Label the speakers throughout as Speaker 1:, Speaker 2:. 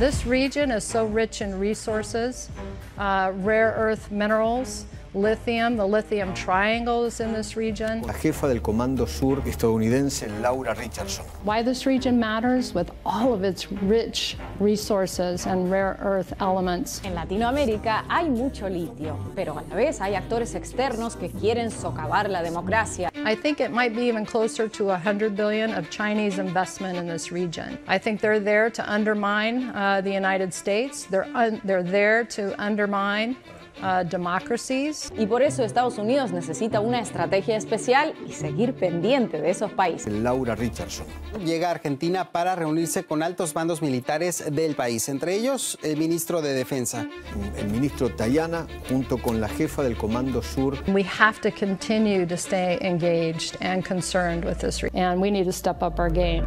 Speaker 1: This region is so rich in resources, uh, rare earth minerals, lithium, the lithium triangles in this region.
Speaker 2: La jefa del Comando Sur estadounidense, Laura Richardson.
Speaker 1: Why this region matters with all of its rich resources and rare earth elements.
Speaker 3: En Latinoamérica hay mucho litio, pero a la vez hay actores externos que quieren socavar la democracia.
Speaker 1: I think it might be even closer to 100 billion of Chinese investment in this region. I think they're there to undermine uh, the United States. They're, un- they're there to undermine uh, democracies.
Speaker 3: Y por eso Estados Unidos necesita una estrategia especial y seguir pendiente de esos países.
Speaker 2: Laura Richardson.
Speaker 4: Llega a Argentina para reunirse con altos mandos militares del país, entre ellos el ministro de Defensa.
Speaker 2: El ministro Tayana, junto con la jefa del Comando Sur.
Speaker 1: We have to continue to stay engaged and concerned with this, and we need to step up our game.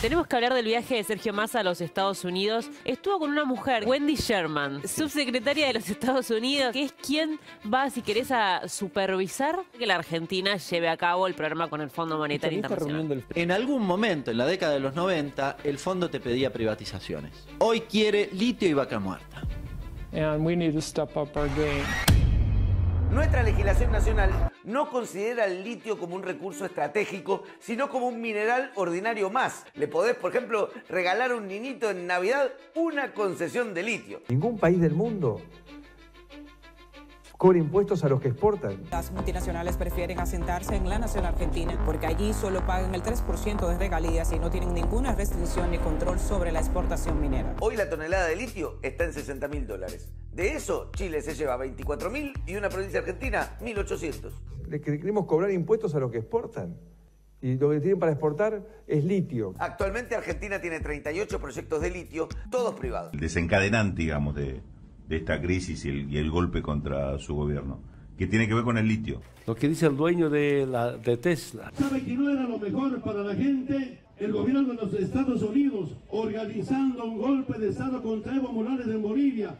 Speaker 5: Tenemos que hablar del viaje de Sergio Massa a los Estados Unidos. Estuvo con una mujer, Wendy Sherman, subsecretaria de los Estados Unidos, que es quien va, si querés, a supervisar que la Argentina lleve a cabo el programa con el Fondo Monetario Internacional.
Speaker 6: En algún momento, en la década de los 90, el fondo te pedía privatizaciones. Hoy quiere litio y vaca muerta.
Speaker 7: and we need to step up our game.
Speaker 8: Nuestra legislación nacional no considera el litio como un recurso estratégico, sino como un mineral ordinario más. Le podés, por ejemplo, regalar a un niñito en Navidad una concesión de litio.
Speaker 9: Ningún país del mundo cobra impuestos a los que exportan.
Speaker 10: Las multinacionales prefieren asentarse en la nación argentina porque allí solo pagan el 3% de regalías y no tienen ninguna restricción ni control sobre la exportación minera.
Speaker 8: Hoy la tonelada de litio está en 60 mil dólares. De eso, Chile se lleva 24 mil y una provincia argentina 1.800.
Speaker 9: Le queremos cobrar impuestos a los que exportan. Y lo que tienen para exportar es litio.
Speaker 8: Actualmente Argentina tiene 38 proyectos de litio, todos privados.
Speaker 11: el desencadenante, digamos, de, de esta crisis y el, y el golpe contra su gobierno, que tiene que ver con el litio.
Speaker 12: Lo que dice el dueño de, la, de Tesla.
Speaker 13: ¿Sabe que no era lo mejor para la gente? El gobierno de los Estados Unidos organizando un golpe de Estado contra Evo Morales en Bolivia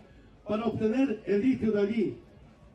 Speaker 13: para obtener el litio de allí.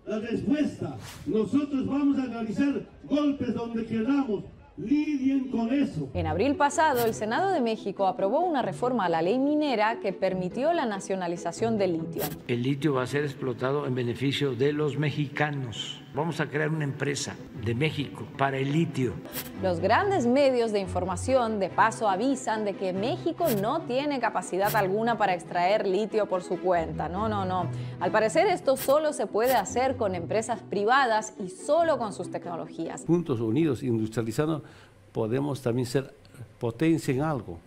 Speaker 13: La respuesta, nosotros vamos a realizar golpes donde queramos. Lidien con eso.
Speaker 3: En abril pasado, el Senado de México aprobó una reforma a la ley minera que permitió la nacionalización del litio.
Speaker 12: El litio va a ser explotado en beneficio de los mexicanos. Vamos a crear una empresa de México para el litio.
Speaker 3: Los grandes medios de información de paso avisan de que México no tiene capacidad alguna para extraer litio por su cuenta. No, no, no. Al parecer esto solo se puede hacer con empresas privadas y solo con sus tecnologías.
Speaker 12: Juntos, unidos, industrializando, podemos también ser potencia en algo,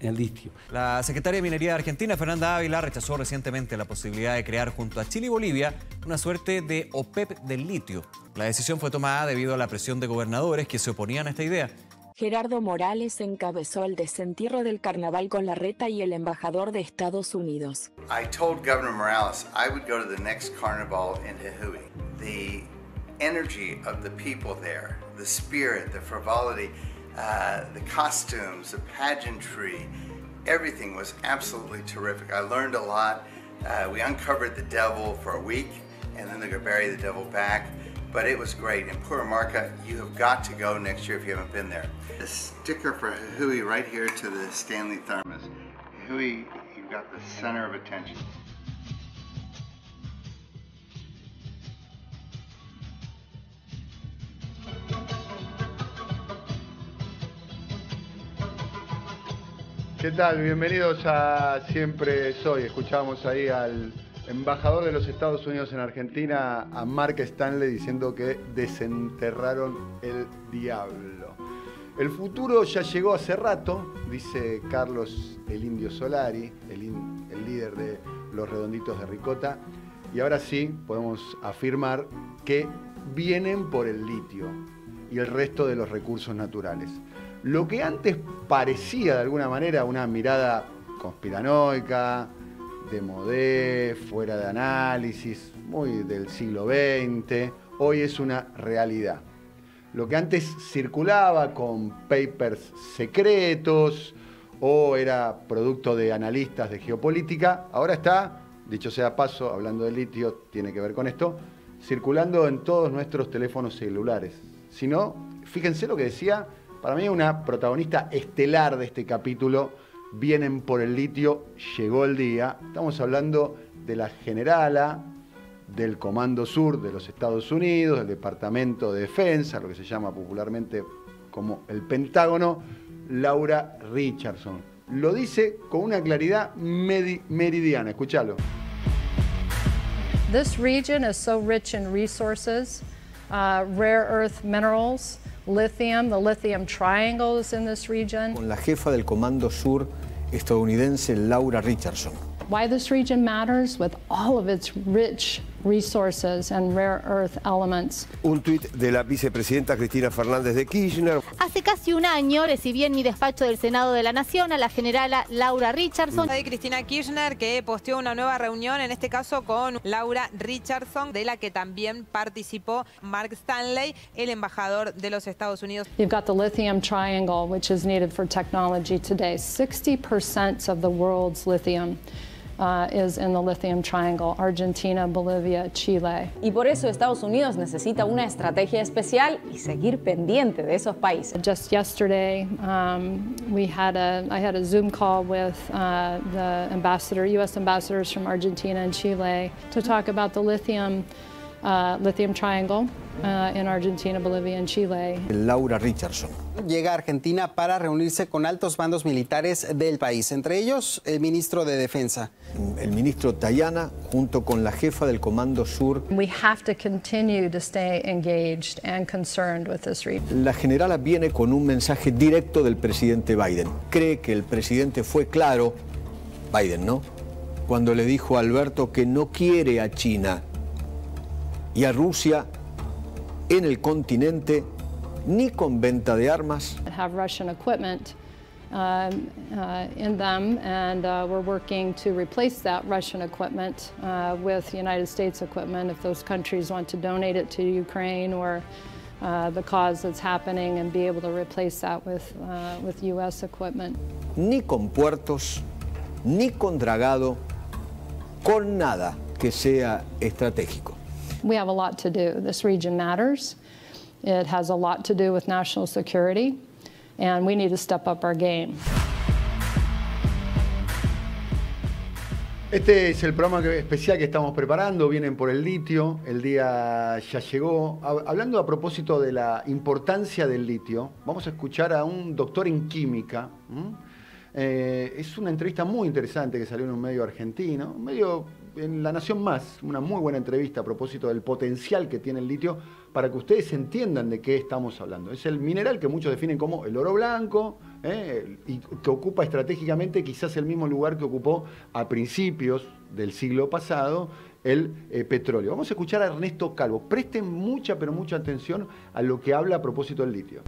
Speaker 12: en litio.
Speaker 14: La secretaria de Minería de Argentina, Fernanda Ávila, rechazó recientemente la posibilidad de crear junto a Chile y Bolivia una suerte de OPEP del litio. La decisión fue tomada debido a la presión de gobernadores que se oponían a esta idea.
Speaker 15: Gerardo Morales encabezó el desentierro del carnaval con la reta y el embajador de Estados Unidos.
Speaker 16: I told Governor Morales I would go to the next carnival in Jujuy. The energy of the people there, the spirit, the frivolity, uh, the costumes, the pageantry, everything was absolutely terrific. I learned a lot. Uh, we uncovered the devil for a week, and then they're going to bury the devil back. But it was great. In Puramarca, you have got to go next year if you haven't been there. The sticker for Hui right here to the Stanley Thermos. Hui, you've got the center of attention.
Speaker 17: ¿Qué tal? Bienvenidos a Siempre Soy. Escuchamos ahí al embajador de los Estados Unidos en Argentina, a Mark Stanley, diciendo que desenterraron el diablo. El futuro ya llegó hace rato, dice Carlos el Indio Solari, el, el líder de los Redonditos de Ricota, y ahora sí podemos afirmar que vienen por el litio y el resto de los recursos naturales. Lo que antes parecía de alguna manera una mirada conspiranoica, de modé, fuera de análisis, muy del siglo XX, hoy es una realidad. Lo que antes circulaba con papers secretos o era producto de analistas de geopolítica, ahora está, dicho sea paso, hablando de litio, tiene que ver con esto, circulando en todos nuestros teléfonos celulares. Si no, fíjense lo que decía, para mí una protagonista estelar de este capítulo vienen por el litio, llegó el día. Estamos hablando de la generala del Comando Sur de los Estados Unidos, del Departamento de Defensa, lo que se llama popularmente como el Pentágono, Laura Richardson. Lo dice con una claridad meridiana, escúchalo.
Speaker 1: This region is so rich in resources, uh, rare earth minerals, lithium, the lithium triangle is in this region.
Speaker 2: Con la jefa del Comando Sur estadounidense Laura Richardson.
Speaker 1: Why this region matters with all of its rich resources and rare earth elements.
Speaker 18: Un tuit de la vicepresidenta Cristina Fernández de Kirchner.
Speaker 19: Hace casi un año recibí en mi despacho del Senado de la Nación a la generala Laura Richardson.
Speaker 20: De Cristina Kirchner que posteó una nueva reunión, en este caso con Laura Richardson, de la que también participó Mark Stanley, el embajador de los Estados Unidos.
Speaker 1: You've got the lithium triangle, which is needed for technology today. 60% of the world's lithium uh, is in the lithium triangle, Argentina, Bolivia, Chile.
Speaker 3: Y por eso Estados Unidos necesita una estrategia especial y seguir pendiente de esos países.
Speaker 1: Just yesterday, um, we had a, I had a Zoom call with uh, the ambassador, U.S. ambassadors from Argentina and Chile to talk about the lithium, uh, lithium triangle uh, in Argentina, Bolivia and Chile.
Speaker 2: Laura Richardson.
Speaker 4: Llega a Argentina para reunirse con altos mandos militares del país, entre ellos el ministro de Defensa.
Speaker 2: El ministro Tayana junto con la jefa del Comando Sur.
Speaker 1: We have to continue to stay engaged and concerned with this region.
Speaker 2: La generala viene con un mensaje directo del presidente Biden. Cree que el presidente fue claro, Biden, ¿no? Cuando le dijo a Alberto que no quiere a China y a Rusia en el continente ni con venta de armas.
Speaker 1: Have Russian equipment uh, uh, in them, and uh, we're working to replace that Russian equipment uh, with United States equipment if those countries want to donate it to Ukraine or uh, the cause that's happening and be able to replace that with, uh, with U.S. equipment.
Speaker 2: Ni con puertos, ni con dragado, con nada que sea estratégico.
Speaker 1: We have a lot to do. This region matters. It has a lot to do with national security, and we need to step up our game.
Speaker 17: Este es el programa especial que estamos preparando, vienen por el litio, el día ya llegó. Hab- Hablando a propósito de la importancia del litio, vamos a escuchar a un doctor en química. Eh, es una entrevista muy interesante que salió en un medio argentino, un medio en La Nación Más, una muy buena entrevista a propósito del potencial que tiene el litio para que ustedes entiendan de qué estamos hablando. Es el mineral que muchos definen como el oro blanco ¿eh? y que ocupa estratégicamente quizás el mismo lugar que ocupó a principios del siglo pasado el eh, petróleo. Vamos a escuchar a Ernesto Calvo. Presten mucha, pero mucha atención a lo que habla a propósito del litio.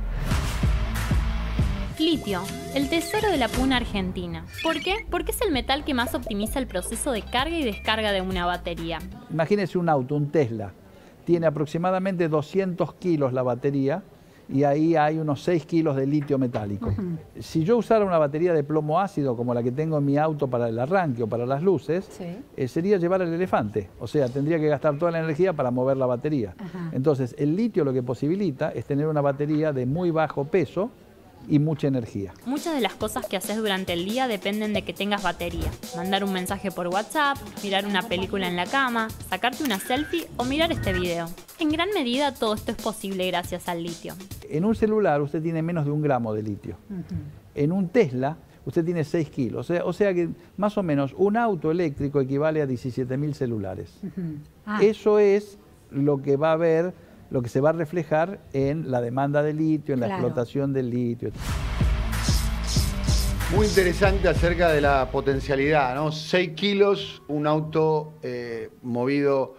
Speaker 21: Litio, el tesoro de la puna argentina. ¿Por qué? Porque es el metal que más optimiza el proceso de carga y descarga de una batería.
Speaker 22: Imagínese un auto, un Tesla. Tiene aproximadamente 200 kilos la batería y ahí hay unos 6 kilos de litio metálico. Si yo usara una batería de plomo ácido como la que tengo en mi auto para el arranque o para las luces, eh, sería llevar el elefante. O sea, tendría que gastar toda la energía para mover la batería. Entonces, el litio lo que posibilita es tener una batería de muy bajo peso y mucha energía.
Speaker 21: Muchas de las cosas que haces durante el día dependen de que tengas batería. Mandar un mensaje por WhatsApp, mirar una película en la cama, sacarte una selfie o mirar este video. En gran medida todo esto es posible gracias al litio.
Speaker 22: En un celular usted tiene menos de un gramo de litio. En un Tesla usted tiene 6 kilos. O sea, o sea que más o menos un auto eléctrico equivale a 17.000 celulares. Eso es lo que va a haber, lo que se va a reflejar en la demanda de litio, en la
Speaker 17: Claro.
Speaker 22: explotación del litio.
Speaker 17: Muy interesante acerca de la potencialidad, ¿no? 6 kilos, un auto eh, movido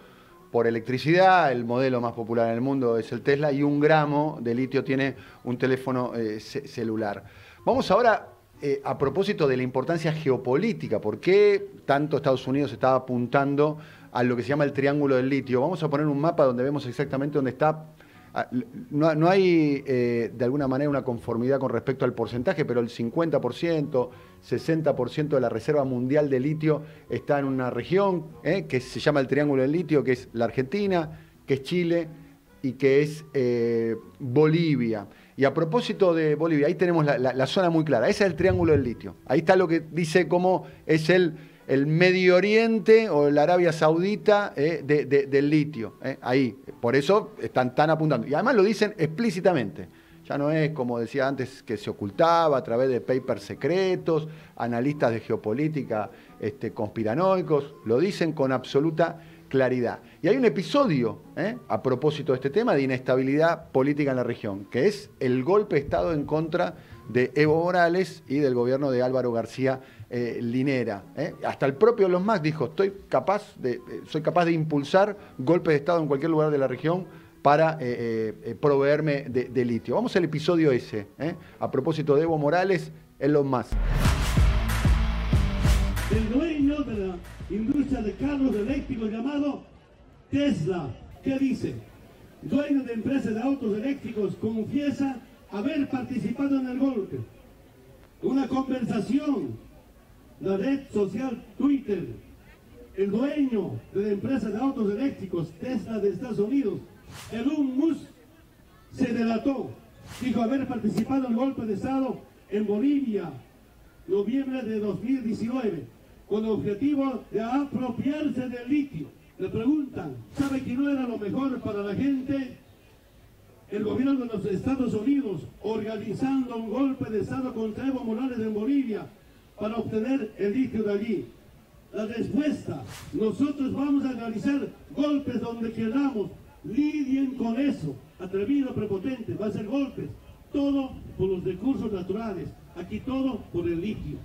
Speaker 17: por electricidad, el modelo más popular en el mundo es el Tesla, y un gramo de litio tiene un teléfono eh, ce- celular. Vamos ahora eh, a propósito de la importancia geopolítica, ¿por qué tanto Estados Unidos estaba apuntando a lo que se llama el triángulo del litio? Vamos a poner un mapa donde vemos exactamente dónde está Ah, No, no hay eh, de alguna manera una conformidad con respecto al porcentaje, pero el 50%, 60% de la reserva mundial de litio está en una región eh, que se llama el Triángulo del Litio, que es la Argentina, que es Chile y que es eh, Bolivia. Y a propósito de Bolivia, ahí tenemos la, la- la zona muy clara. Ese es el triángulo del litio. Ahí está lo que dice cómo es el, el Medio Oriente o la Arabia Saudita eh, de- de- del litio. eh, ahí. Por eso están tan apuntando. Y además lo dicen explícitamente. Ya no es como decía antes que se ocultaba a través de papers secretos, analistas de geopolítica este, conspiranoicos. Lo dicen con absoluta claridad. Y hay un episodio ¿eh? a propósito de este tema de inestabilidad política en la región, que es el golpe de Estado en contra de Evo Morales y del gobierno de Álvaro García eh, Linera. ¿eh? Hasta el propio Elon Musk dijo, estoy capaz de, eh, soy capaz de impulsar golpes de Estado en cualquier lugar de la región para eh, proveerme de, de litio. Vamos al episodio ese, a propósito de Evo Morales, Elon Musk.
Speaker 13: el dueño de la industria de carros eléctricos llamado Tesla. ¿Qué dice? Dueño de empresa de autos eléctricos confiesa haber participado en el golpe. Una conversación, la red social Twitter, el dueño de la empresa de autos eléctricos Tesla de Estados Unidos, Elon Musk, se delató. Dijo haber participado en el golpe de Estado en Bolivia, noviembre de 2019, con el objetivo de apropiarse del litio. Le preguntan, ¿sabe que no era lo mejor para la gente? El gobierno de los Estados Unidos organizando un golpe de Estado contra Evo Morales en Bolivia para obtener el litio de allí. La respuesta, nosotros vamos a realizar golpes donde queramos, lidien con eso, atrevido, prepotente, va a ser golpes, todo por los recursos naturales, aquí todo por el litio.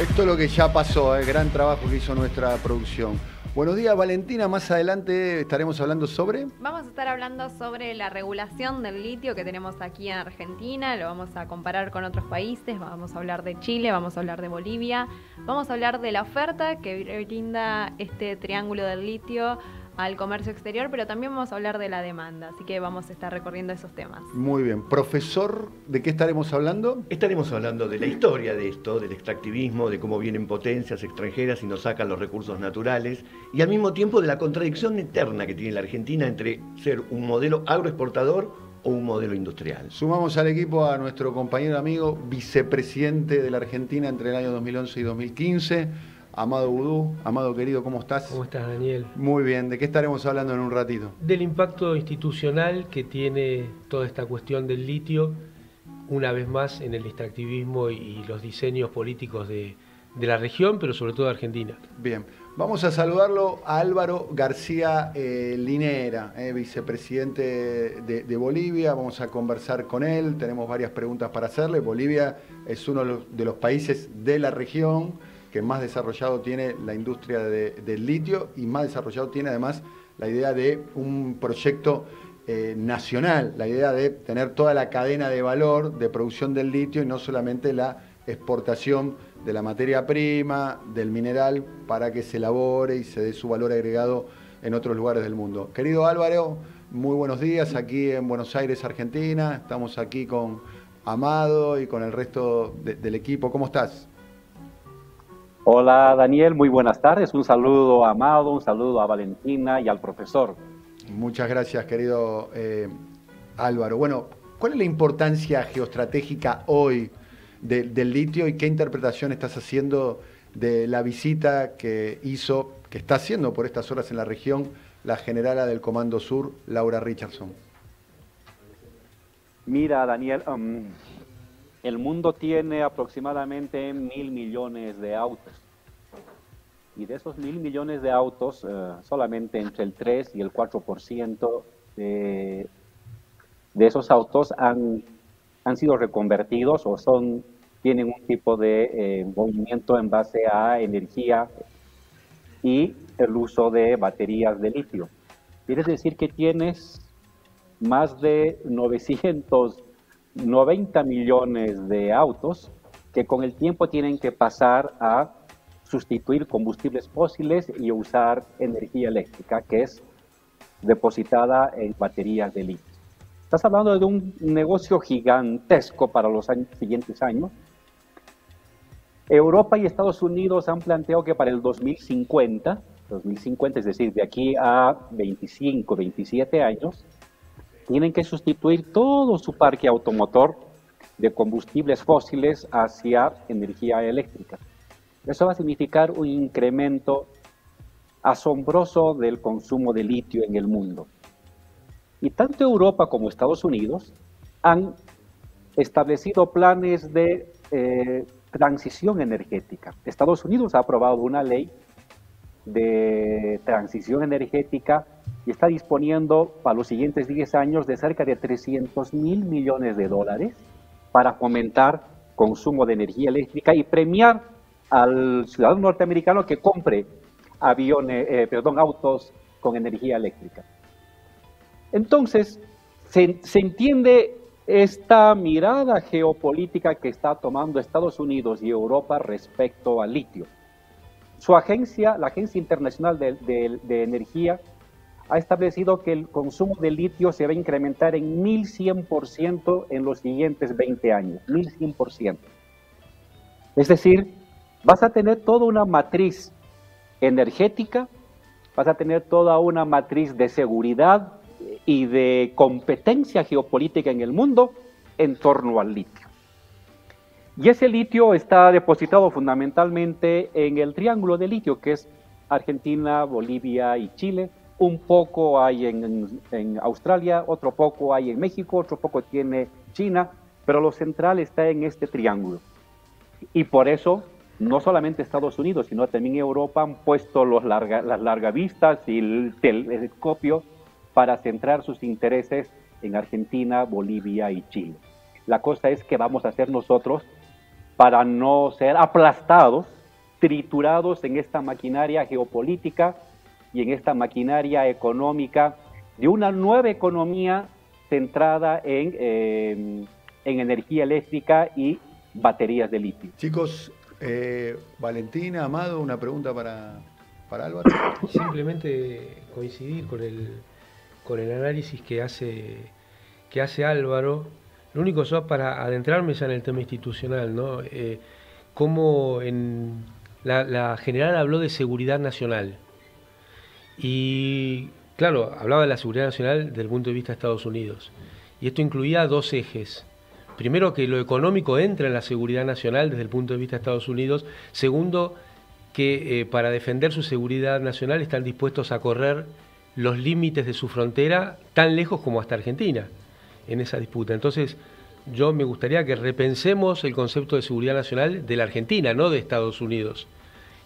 Speaker 17: Esto es lo que ya pasó, el gran trabajo que hizo nuestra producción. Buenos días, Valentina. Más adelante estaremos hablando sobre.
Speaker 23: Vamos a estar hablando sobre la regulación del litio que tenemos aquí en Argentina, lo vamos a comparar con otros países, vamos a hablar de Chile, vamos a hablar de Bolivia, vamos a hablar de la oferta que brinda este triángulo del litio al comercio exterior, pero también vamos a hablar de la demanda, así que vamos a estar recorriendo esos temas.
Speaker 17: Muy bien. Profesor, ¿de qué estaremos hablando?
Speaker 24: Estaremos hablando de la historia de esto, del extractivismo, de cómo vienen potencias extranjeras y nos sacan los recursos naturales, y al mismo tiempo de la contradicción eterna que tiene la Argentina entre ser un modelo agroexportador o un modelo industrial.
Speaker 17: Sumamos al equipo a nuestro compañero amigo, vicepresidente de la Argentina entre el año 2011 y 2015, Amado Vudú. Amado querido, ¿cómo estás?
Speaker 25: ¿Cómo estás, Daniel?
Speaker 17: Muy bien. ¿De qué estaremos hablando en un ratito?
Speaker 25: Del impacto institucional que tiene toda esta cuestión del litio, una vez más en el extractivismo y los diseños políticos de, de la región, pero sobre todo de Argentina.
Speaker 17: Bien. Vamos a saludarlo a Álvaro García eh, Linera, eh, vicepresidente de, de Bolivia. Vamos a conversar con él. Tenemos varias preguntas para hacerle. Bolivia es uno de los, de los países de la región que más desarrollado tiene la industria de- del litio y más desarrollado tiene además la idea de un proyecto eh, nacional, la idea de tener toda la cadena de valor de producción del litio y no solamente la exportación de la materia prima, del mineral, para que se elabore y se dé su valor agregado en otros lugares del mundo. Querido Álvaro, muy buenos días aquí en Buenos Aires, Argentina. Estamos aquí con Amado y con el resto de- del equipo. ¿Cómo estás?
Speaker 26: Hola Daniel, muy buenas tardes. Un saludo a Amado, un saludo a Valentina y al profesor.
Speaker 17: Muchas gracias, querido eh, Álvaro. Bueno, ¿cuál es la importancia geoestratégica hoy de- del litio y qué interpretación estás haciendo de la visita que hizo, que está haciendo por estas horas en la región, la generala del Comando Sur, Laura Richardson?
Speaker 26: Mira Daniel, um, el mundo tiene aproximadamente mil millones de autos. Y de esos mil millones de autos, eh, solamente entre el 3 y el 4% de, de esos autos han, han sido reconvertidos o son, tienen un tipo de eh, movimiento en base a energía y el uso de baterías de litio. Quiere decir que tienes más de 990 millones de autos que con el tiempo tienen que pasar a sustituir combustibles fósiles y usar energía eléctrica que es depositada en baterías de litio. Estás hablando de un negocio gigantesco para los siguientes años. Europa y Estados Unidos han planteado que para el 2050, 2050, es decir, de aquí a 25, 27 años, tienen que sustituir todo su parque automotor de combustibles fósiles hacia energía eléctrica. Eso va a significar un incremento asombroso del consumo de litio en el mundo. Y tanto Europa como Estados Unidos han establecido planes de eh, transición energética. Estados Unidos ha aprobado una ley de transición energética y está disponiendo para los siguientes 10 años de cerca de 300 mil millones de dólares para fomentar consumo de energía eléctrica y premiar al ciudadano norteamericano que compre aviones, eh, perdón, autos con energía eléctrica. Entonces, se, se entiende esta mirada geopolítica que está tomando Estados Unidos y Europa respecto al litio. Su agencia, la Agencia Internacional de, Energía, ha establecido que el consumo de litio se va a incrementar en 1100% en los siguientes 20 años. 1100%. Es decir, vas a tener toda una matriz energética, vas a tener toda una matriz de seguridad y de competencia geopolítica en el mundo en torno al litio. Y ese litio está depositado fundamentalmente en el triángulo de litio, que es Argentina, Bolivia y Chile. Un poco hay en, Australia, otro poco hay en México, otro poco tiene China, pero lo central está en este triángulo. Y por eso, no solamente Estados Unidos, sino también Europa han puesto los las largavistas y el telescopio para centrar sus intereses en Argentina, Bolivia y Chile. La cosa es que vamos a hacer nosotros para no ser aplastados, triturados en esta maquinaria geopolítica y en esta maquinaria económica de una nueva economía centrada en, eh, en energía eléctrica y baterías de litio.
Speaker 17: Chicos, eh, Valentina, Amado, una pregunta para, para Álvaro.
Speaker 25: Simplemente coincidir con el, con el análisis que hace, que hace Álvaro lo único es para adentrarme ya en el tema institucional, ¿no? Eh, como en la, general habló de seguridad nacional. Y claro, hablaba de la seguridad nacional desde el punto de vista de Estados Unidos. Y esto incluía dos ejes. Primero, que lo económico entra en la seguridad nacional desde el punto de vista de Estados Unidos. Segundo, que eh, para defender su seguridad nacional están dispuestos a correr los límites de su frontera tan lejos como hasta Argentina en esa disputa. Entonces, yo me gustaría que repensemos el concepto de seguridad nacional de la Argentina, no de Estados Unidos,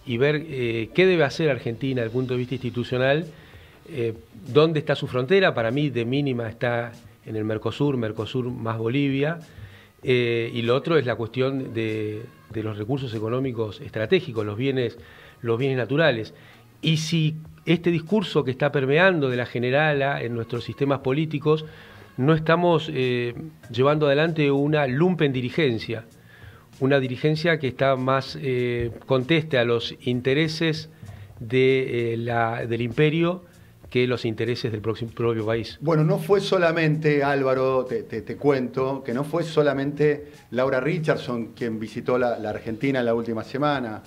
Speaker 25: y ver eh, qué debe hacer Argentina desde el punto de vista institucional, eh, dónde está su frontera, para mí de mínima está en el Mercosur, Mercosur más Bolivia, eh, y lo otro es la cuestión de, de, los recursos económicos estratégicos, los bienes, los bienes naturales. Y si este discurso que está permeando de la generala en nuestros sistemas políticos no estamos llevando adelante una lumpen dirigencia, una dirigencia que está más eh, conteste a los intereses de, eh, la, del imperio que los intereses del próximo, propio país.
Speaker 17: Bueno, no fue solamente, Álvaro, te, cuento, que no fue solamente Laura Richardson quien visitó la, Argentina la última semana.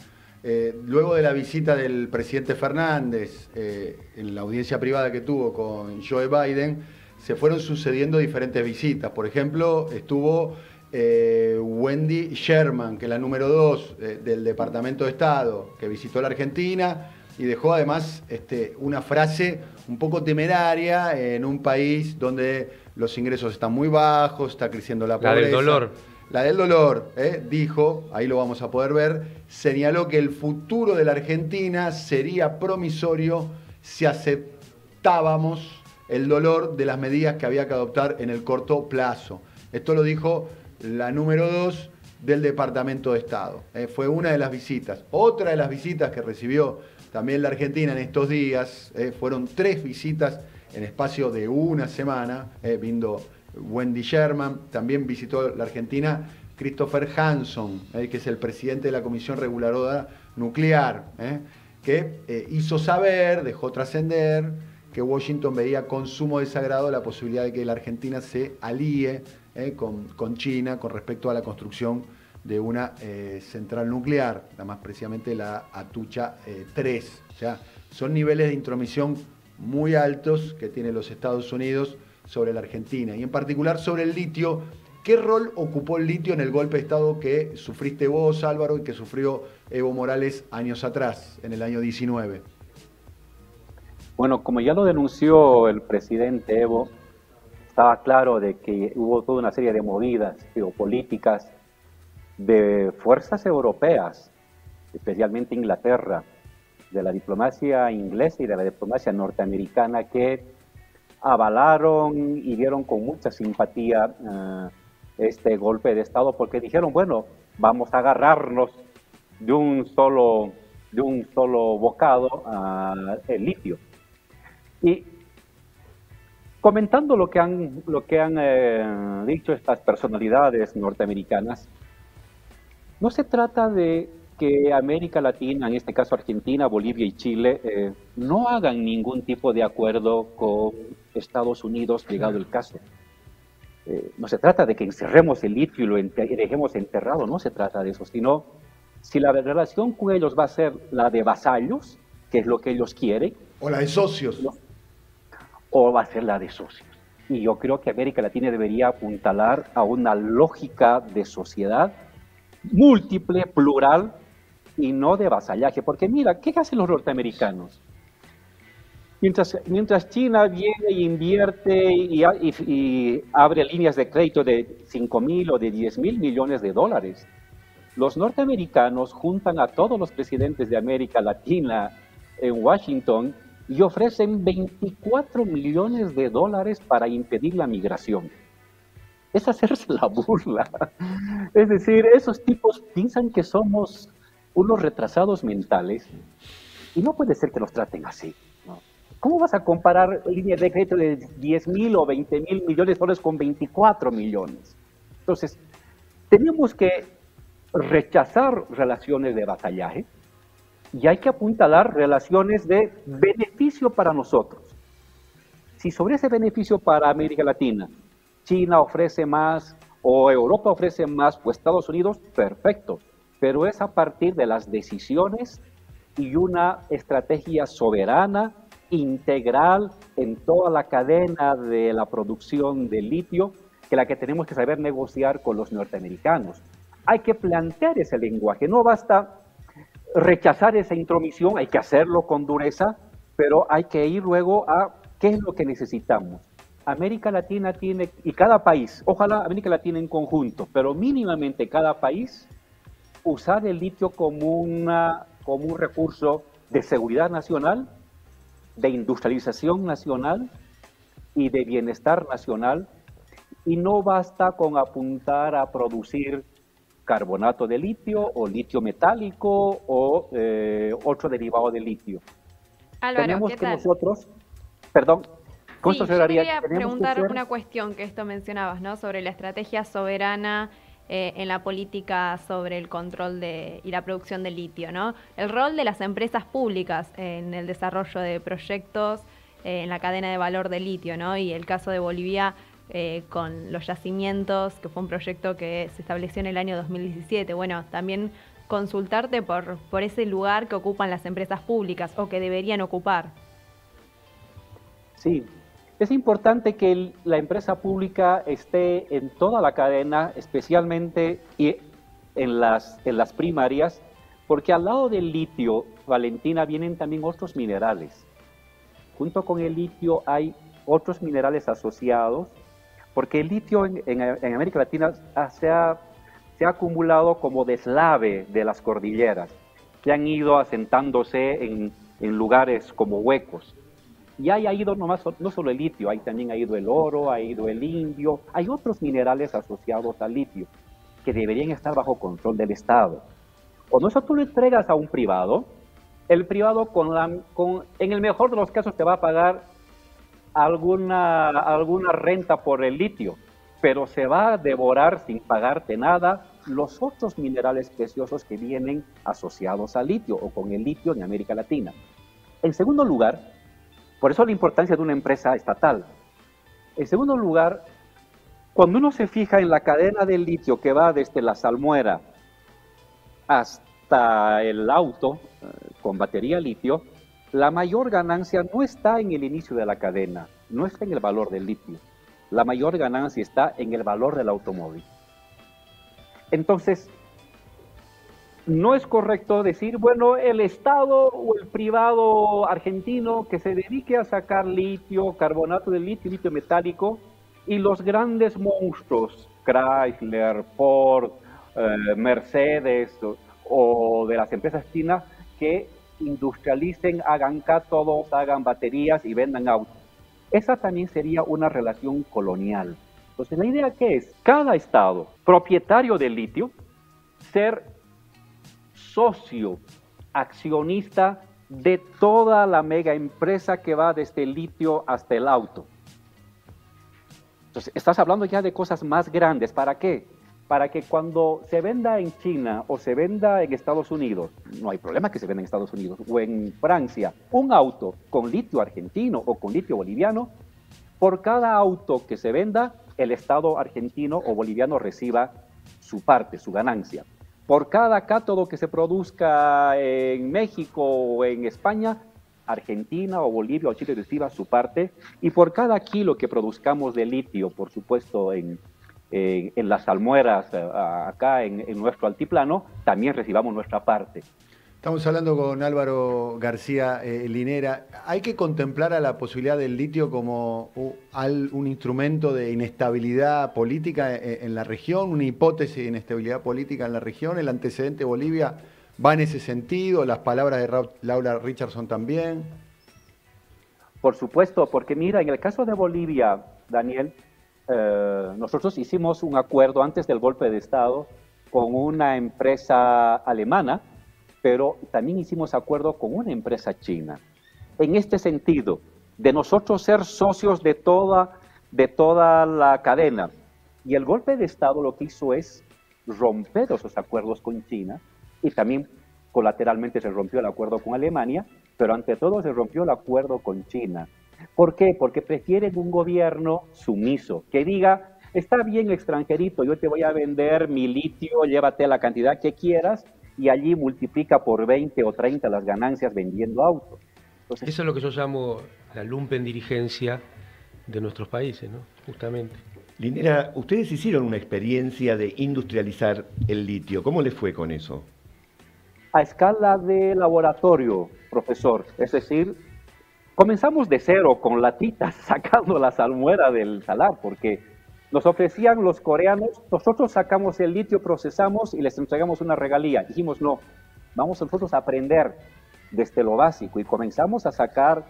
Speaker 17: luego de la visita del presidente Fernández en la audiencia privada que tuvo con Joe Biden, se fueron sucediendo diferentes visitas. Por ejemplo, estuvo eh, Wendy Sherman, que es la número dos eh, del Departamento de Estado, que visitó la Argentina y dejó además este, una frase un poco temeraria en un país donde los ingresos están muy bajos, está creciendo la pobreza.
Speaker 25: La del dolor.
Speaker 17: La del dolor, eh, dijo, ahí lo vamos a poder ver, señaló que el futuro de la Argentina sería promisorio si aceptábamos el dolor de las medidas que había que adoptar en el corto plazo. Esto lo dijo la número dos del Departamento de Estado. Eh, fue una de las visitas. Otra de las visitas que recibió también la Argentina en estos días, eh, fueron tres visitas en espacio de una semana, eh, Wendy Sherman, también visitó la Argentina Christopher Hanson, que es el presidente de la Comisión Reguladora Nuclear, que hizo saber, dejó trascender, que Washington veía con sumo desagrado la posibilidad de que la Argentina se alíe eh, con, China con respecto a la construcción de una eh, central nuclear, la más precisamente la Atucha 3. Eh, o sea, son niveles de intromisión muy altos que tienen los Estados Unidos sobre la Argentina y en particular sobre el litio. ¿Qué rol ocupó el litio en el golpe de Estado que sufriste vos, Álvaro, y que sufrió Evo Morales años atrás, en el año 19?
Speaker 26: Bueno, como ya lo denunció el presidente Evo, estaba claro de que hubo toda una serie de movidas geopolíticas de fuerzas europeas, especialmente Inglaterra, de la diplomacia inglesa y de la diplomacia norteamericana que avalaron y vieron con mucha simpatía eh, este golpe de Estado porque dijeron, bueno, vamos a agarrarnos de un solo, de un solo bocado al litio. Y comentando lo que han, lo que han eh, dicho estas personalidades norteamericanas, no se trata de que América Latina, en este caso Argentina, Bolivia y Chile, eh, no hagan ningún tipo de acuerdo con Estados Unidos llegado el caso. Eh, no se trata de que encerremos el litio y lo dejemos enterrado, no se trata de eso, sino si la relación con ellos va a ser la de vasallos, que es lo que ellos quieren.
Speaker 17: O la de socios.
Speaker 26: O va a ser la de socios. Y yo creo que América Latina debería apuntalar a una lógica de sociedad múltiple, plural, y no de vasallaje. Porque mira, ¿qué hacen los norteamericanos? Mientras, mientras China viene e invierte y, y, abre líneas de crédito de 5 mil o de 10 mil millones de dólares, los norteamericanos juntan a todos los presidentes de América Latina en Washington y ofrecen 24 millones de dólares para impedir la migración. Es hacerse la burla. Es decir, esos tipos piensan que somos unos retrasados mentales y no puede ser que los traten así. ¿Cómo vas a comparar línea de crédito de 10 mil o 20 mil millones de dólares con 24 millones? Entonces, tenemos que rechazar relaciones de batallaje y hay que apuntalar relaciones de beneficio para nosotros. Si sobre ese beneficio para América Latina, China ofrece más o Europa ofrece más, pues Estados Unidos, perfecto, pero es a partir de las decisiones y una estrategia soberana integral en toda la cadena de la producción de litio que la que tenemos que saber negociar con los norteamericanos. Hay que plantear ese lenguaje, no basta rechazar esa intromisión, hay que hacerlo con dureza, pero hay que ir luego a qué es lo que necesitamos. América Latina tiene, y cada país, ojalá América Latina en conjunto, pero mínimamente cada país, usar el litio como, una, como un recurso de seguridad nacional de industrialización nacional y de bienestar nacional y no basta con apuntar a producir carbonato de litio o litio metálico o eh, otro derivado de litio.
Speaker 23: Álvaro,
Speaker 26: Tenemos
Speaker 23: ¿qué
Speaker 26: que
Speaker 23: tal?
Speaker 26: nosotros, perdón,
Speaker 23: Sí, yo quería
Speaker 26: que
Speaker 23: preguntar
Speaker 26: ser-
Speaker 23: una cuestión que esto mencionabas, ¿no? Sobre la estrategia soberana eh, en la política sobre el control de, y la producción de litio, ¿no? El rol de las empresas públicas en el desarrollo de proyectos eh, en la cadena de valor de litio, ¿no? Y el caso de Bolivia eh, con los yacimientos, que fue un proyecto que se estableció en el año 2017. Bueno, también consultarte por, por ese lugar que ocupan las empresas públicas o que deberían ocupar.
Speaker 26: Sí, es importante que la empresa pública esté en toda la cadena, especialmente y en las, en las primarias, porque al lado del litio, Valentina, vienen también otros minerales. Junto con el litio hay otros minerales asociados, porque el litio en, en- en América Latina se ha, se ha acumulado como deslave de las cordilleras, que han ido asentándose en, en lugares como huecos. Y ahí ha ido no, más, no solo el litio, ahí también ha ido el oro, ha ido el indio, hay otros minerales asociados al litio que deberían estar bajo control del Estado. Cuando eso tú lo entregas a un privado, el privado con la, con, en el mejor de los casos te va a pagar alguna, alguna renta por el litio, pero se va a devorar sin pagarte nada los otros minerales preciosos que vienen asociados al litio o con el litio en América Latina. En segundo lugar, por eso la importancia de una empresa estatal. En segundo lugar, cuando uno se fija en la cadena del litio que va desde la salmuera hasta el auto eh, con batería litio, la mayor ganancia no está en el inicio de la cadena, no está en el valor del litio. la mayor ganancia está en el valor del automóvil. Entonces, no es correcto decir, bueno, el Estado o el privado argentino que se dedique a sacar litio, carbonato de litio, litio metálico, y los grandes monstruos, Chrysler, Ford, eh, Mercedes o, de las empresas chinas, que industrialicen, hagan cátodos, hagan baterías y vendan autos. Esa también sería una relación colonial. Entonces, la idea que es, cada estado propietario del litio, ser socio, accionista de toda la mega empresa que va desde el litio hasta el auto. Entonces, estás hablando ya de cosas más grandes. ¿Para qué? Para que cuando se venda en China o se venda en Estados Unidos, no hay problema que se venda en Estados Unidos, o en Francia, un auto con litio argentino o con litio boliviano, por cada auto que se venda, el Estado argentino o boliviano reciba su parte, su ganancia. Por cada cátodo que se produzca en México o en España, Argentina o Bolivia o Chile reciba su parte. Y por cada kilo que produzcamos de litio, por supuesto, en, en las almueras eh, acá en, en nuestro altiplano, también recibamos nuestra parte.
Speaker 17: Estamos hablando con Álvaro García eh, Linera. ¿Hay que contemplar a la posibilidad del litio como un instrumento de inestabilidad política eh, en la región, una hipótesis de inestabilidad política en la región? ¿El antecedente Bolivia va en ese sentido? ¿Las palabras de Laura Richardson también?
Speaker 26: Por supuesto, porque mira, en el caso de Bolivia, Daniel, eh, nosotros hicimos un acuerdo antes del golpe de Estado con una empresa alemana pero también hicimos acuerdo con una empresa china. En este sentido, de nosotros ser socios de toda, de toda la cadena. Y el golpe de Estado lo que hizo es romper esos acuerdos con China y también colateralmente se rompió el acuerdo con Alemania, pero ante todo se rompió el acuerdo con China. ¿Por qué? Porque prefieren un gobierno sumiso, que diga, está bien extranjerito, yo te voy a vender mi litio, llévate la cantidad que quieras, y allí multiplica por 20 o 30 las ganancias vendiendo autos.
Speaker 25: Eso es lo que yo llamo la lumpen dirigencia de nuestros países, ¿no? Justamente.
Speaker 24: Linera, ustedes hicieron una experiencia de industrializar el litio. ¿Cómo les fue con eso?
Speaker 26: A escala de laboratorio, profesor. Es decir, comenzamos de cero con latitas sacando la salmuera del salar, porque nos ofrecían los coreanos, nosotros sacamos el litio, procesamos y les entregamos una regalía. Dijimos, no, vamos nosotros a aprender desde lo básico y comenzamos a sacar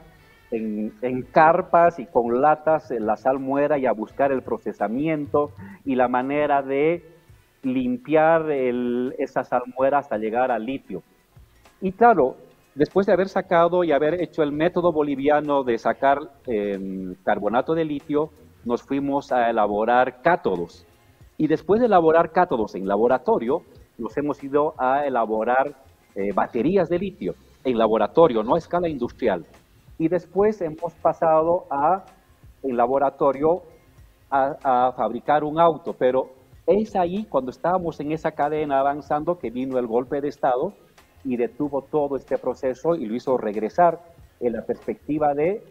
Speaker 26: en, carpas y con latas la salmuera y a buscar el procesamiento y la manera de limpiar esa salmuera hasta llegar al litio. Y claro, después de haber sacado y haber hecho el método boliviano de sacar em, carbonato de litio, nos fuimos a elaborar cátodos. Y después de elaborar cátodos en laboratorio, nos hemos ido a elaborar eh, baterías de litio en laboratorio, no a escala industrial. Y después hemos pasado a, en laboratorio, a, a fabricar un auto. Pero es ahí, cuando estábamos en esa cadena avanzando, que vino el golpe de Estado y detuvo todo este proceso y lo hizo regresar en la perspectiva de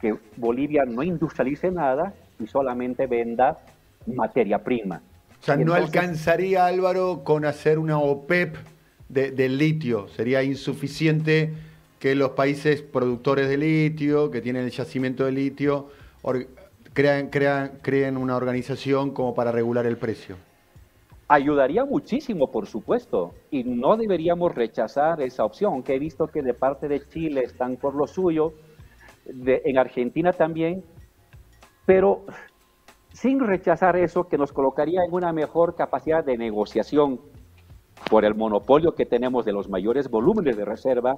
Speaker 26: que Bolivia no industrialice nada y solamente venda materia prima.
Speaker 17: O sea, no alcanzaría Álvaro con hacer una OPEP del litio. Sería insuficiente que los países productores de litio, que tienen el yacimiento de litio, crean, crean, creen una organización como para regular el precio.
Speaker 26: Ayudaría muchísimo, por supuesto, y no deberíamos rechazar esa opción, aunque he visto que de parte de Chile están por lo suyo, en Argentina también, pero sin rechazar eso que nos colocaría en una mejor capacidad de negociación por el monopolio que tenemos de los mayores volúmenes de reserva,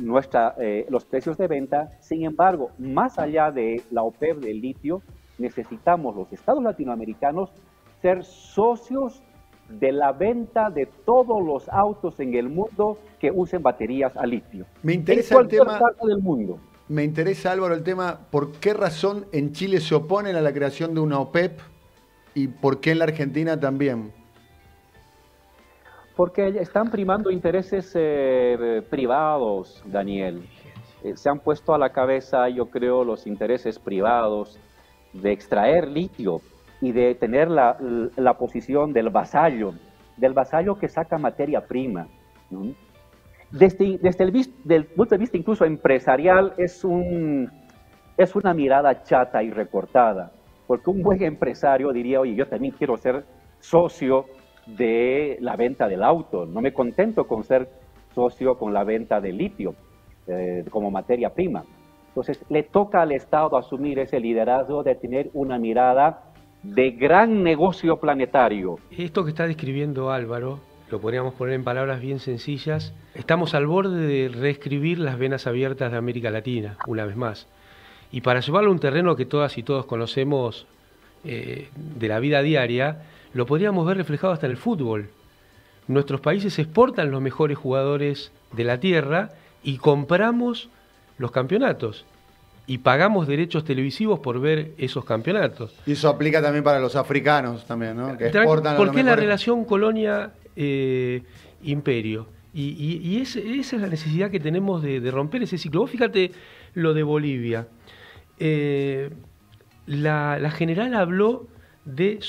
Speaker 26: nuestra, eh, los precios de venta. Sin embargo, más allá de la OPEP del litio, necesitamos los estados latinoamericanos ser socios de la venta de todos los autos en el mundo que usen baterías a litio.
Speaker 17: Me interesa el tema del mundo me interesa, Álvaro, el tema, ¿por qué razón en Chile se oponen a la creación de una OPEP y por qué en la Argentina también?
Speaker 26: Porque están primando intereses eh, privados, Daniel. Eh, se han puesto a la cabeza, yo creo, los intereses privados de extraer litio y de tener la, la posición del vasallo, del vasallo que saca materia prima. Desde, desde el del punto de vista incluso empresarial es, un, es una mirada chata y recortada, porque un buen empresario diría, oye, yo también quiero ser socio de la venta del auto, no me contento con ser socio con la venta de litio eh, como materia prima. Entonces, le toca al Estado asumir ese liderazgo de tener una mirada de gran negocio planetario.
Speaker 25: Esto que está describiendo Álvaro, lo podríamos poner en palabras bien sencillas, estamos al borde de reescribir las venas abiertas de América Latina, una vez más. Y para llevarlo a un terreno que todas y todos conocemos eh, de la vida diaria, lo podríamos ver reflejado hasta en el fútbol. Nuestros países exportan los mejores jugadores de la tierra y compramos los campeonatos y pagamos derechos televisivos por ver esos campeonanos.
Speaker 17: Y eso aplica también para los africanos también, ¿no? Que exportan
Speaker 25: Porque es la relación colonia-imperio. y, esa es la necesidad que tenemos de, romper ese ciclo. Vos fíjate lo de Bolivia. Eh, la, general habló de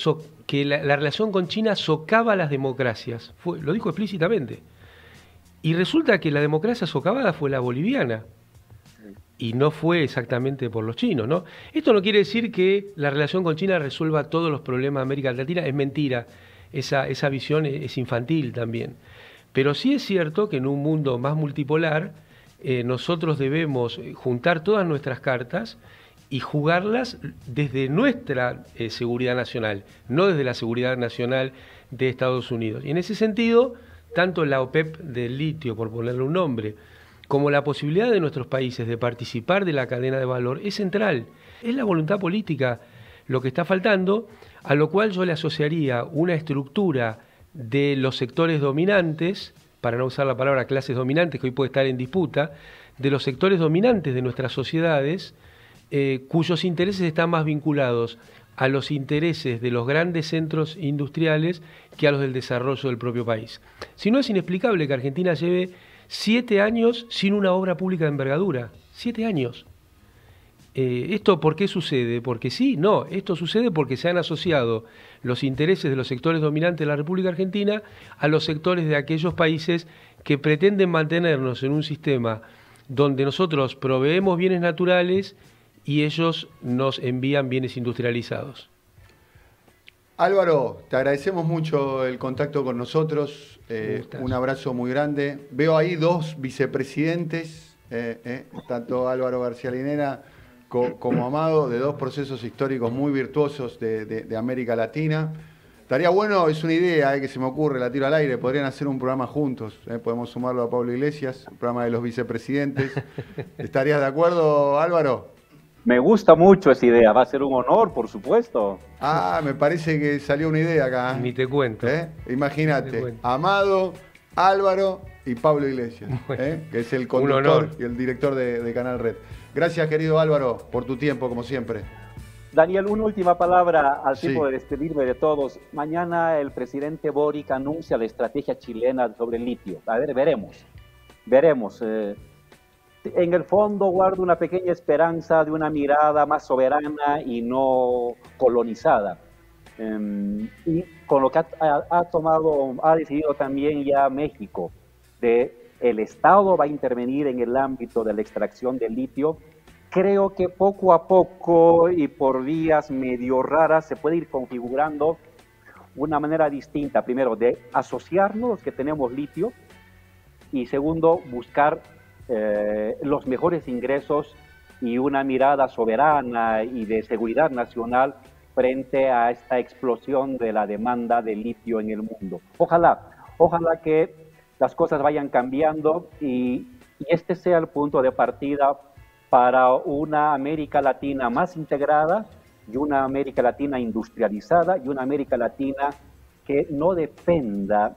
Speaker 25: que la, relación con China socava las democracias. lo dijo explícitamente. Y resulta que la democracia socavada fue la boliviana y no fue exactamente por los chinos, ¿no? Esto no quiere decir que la relación con China resuelva todos los problemas de América Latina, es mentira, esa, esa visión es infantil también. Pero sí es cierto que en un mundo más multipolar eh, nosotros debemos juntar todas nuestras cartas y jugarlas desde nuestra eh, seguridad nacional, no desde la seguridad nacional de Estados Unidos. Y en ese sentido, tanto la OPEP del litio, por ponerle un nombre, como la posibilidad de nuestros países de participar de la cadena de valor es central. Es la voluntad política lo que está faltando, a lo cual yo le asociaría una estructura de los sectores dominantes, para no usar la palabra clases dominantes, que hoy puede estar en disputa, de los sectores dominantes de nuestras sociedades, eh, cuyos intereses están más vinculados a los intereses de los grandes centros industriales que a los del desarrollo del propio país. Si no es inexplicable que Argentina lleve Siete años sin una obra pública de envergadura. Siete años. Eh, ¿Esto por qué sucede? Porque sí, no, esto sucede porque se han asociado los intereses de los sectores dominantes de la República Argentina a los sectores de aquellos países que pretenden mantenernos en un sistema donde nosotros proveemos bienes naturales y ellos nos envían bienes industrializados.
Speaker 17: Álvaro, te agradecemos mucho el contacto con nosotros. Eh, un abrazo muy grande. Veo ahí dos vicepresidentes, eh, eh, tanto Álvaro García Linera como Amado, de dos procesos históricos muy virtuosos de, América Latina. Estaría bueno, es una idea que se me ocurre, la tiro al aire, podrían hacer un programa juntos, podemos sumarlo a Pablo Iglesias, un programa de los vicepresidentes. ¿Estarías de acuerdo, Álvaro?
Speaker 26: Me gusta mucho esa idea, va a ser un honor, por supuesto.
Speaker 17: Ah, me parece que salió una idea acá.
Speaker 25: Ni te cuento.
Speaker 17: ¿Eh? Imagínate, Amado, Álvaro y Pablo Iglesias, ¿eh? que es el conductor y el director de, Canal Red. Gracias, querido Álvaro, por tu tiempo, como siempre.
Speaker 26: Daniel, una última palabra al tiempo de despedirme de todos. Mañana el presidente Boric anuncia la estrategia chilena sobre el litio. A ver, veremos. Veremos. Eh, en el fondo guardo una pequeña esperanza de una mirada más soberana y no colonizada. Em, y con lo que ha, tomado, ha decidido también ya México, de el Estado va a intervenir en el ámbito de la extracción del litio, creo que poco a poco y por vías medio raras se puede ir configurando una manera distinta, primero, de asociarnos los que tenemos litio y segundo, buscar eh, los mejores ingresos y una mirada soberana y de seguridad nacional frente a esta explosión de la demanda de litio en el mundo. Ojalá, ojalá que las cosas vayan cambiando y, y este sea el punto de partida para una América Latina más integrada y una América Latina industrializada y una América Latina que no dependa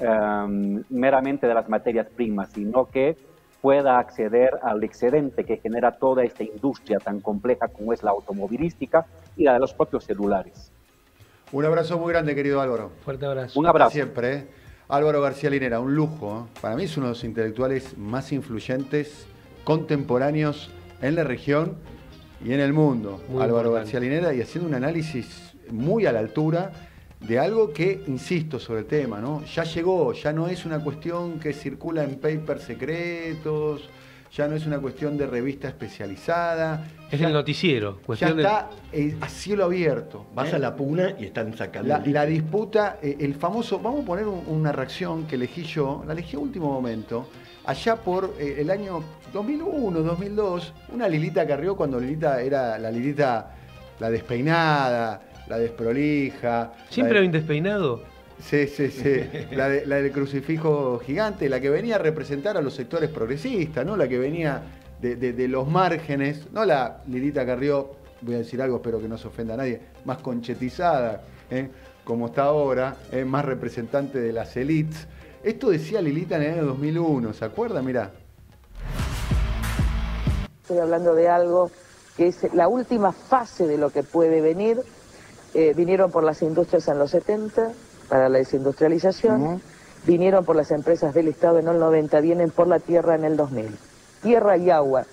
Speaker 26: um, meramente de las materias primas, sino que pueda acceder al excedente que genera toda esta industria tan compleja como es la automovilística y la de los propios celulares.
Speaker 17: Un abrazo muy grande, querido Álvaro.
Speaker 25: Fuerte abrazo.
Speaker 26: Un abrazo.
Speaker 17: Siempre. ¿eh? Álvaro García Linera, un lujo. ¿eh? Para mí es uno de los intelectuales más influyentes, contemporáneos en la región y en el mundo,
Speaker 25: Muy
Speaker 17: Álvaro
Speaker 25: importante.
Speaker 17: García Linera, y haciendo un análisis muy a la altura de algo que, insisto sobre el tema, ¿no? Ya llegó, ya no es una cuestión que circula en papers secretos, ya no es una cuestión de revista especializada.
Speaker 25: Es
Speaker 17: ya-
Speaker 25: el noticiero,
Speaker 17: Ya
Speaker 25: cuestión de-
Speaker 17: está eh, a cielo abierto.
Speaker 24: Vas
Speaker 17: ¿eh?
Speaker 24: a la puna y están sacando.
Speaker 17: La, la disputa, eh, el famoso, vamos a poner un- una reacción que elegí yo, la elegí a último momento, allá por eh, el año 2001, 2002, una Lilita Carrió cuando Lilita era la Lilita, la despeinada, la desprolija.
Speaker 25: Siempre
Speaker 17: la
Speaker 25: hay
Speaker 17: de-
Speaker 25: un despeinado.
Speaker 17: Sí, sí, sí. La, de- la del crucifijo gigante, la que venía a representar a los sectores progresistas, ¿no? La que venía de, de- de los márgenes, no la Lilita Carrió, voy a decir algo, espero que no se ofenda a nadie, más conchetizada, ¿eh? como está ahora, ¿eh? más representante de las elites. Esto decía Lilita en el año 2001, ¿se acuerda? Mirá.
Speaker 27: Estoy hablando de algo que es la última fase de lo que puede venir. Eh, vinieron por las industrias en los 70 para la desindustrialización, vinieron por las empresas del Estado en el 90, vienen por la tierra en el 2000. Tierra y agua.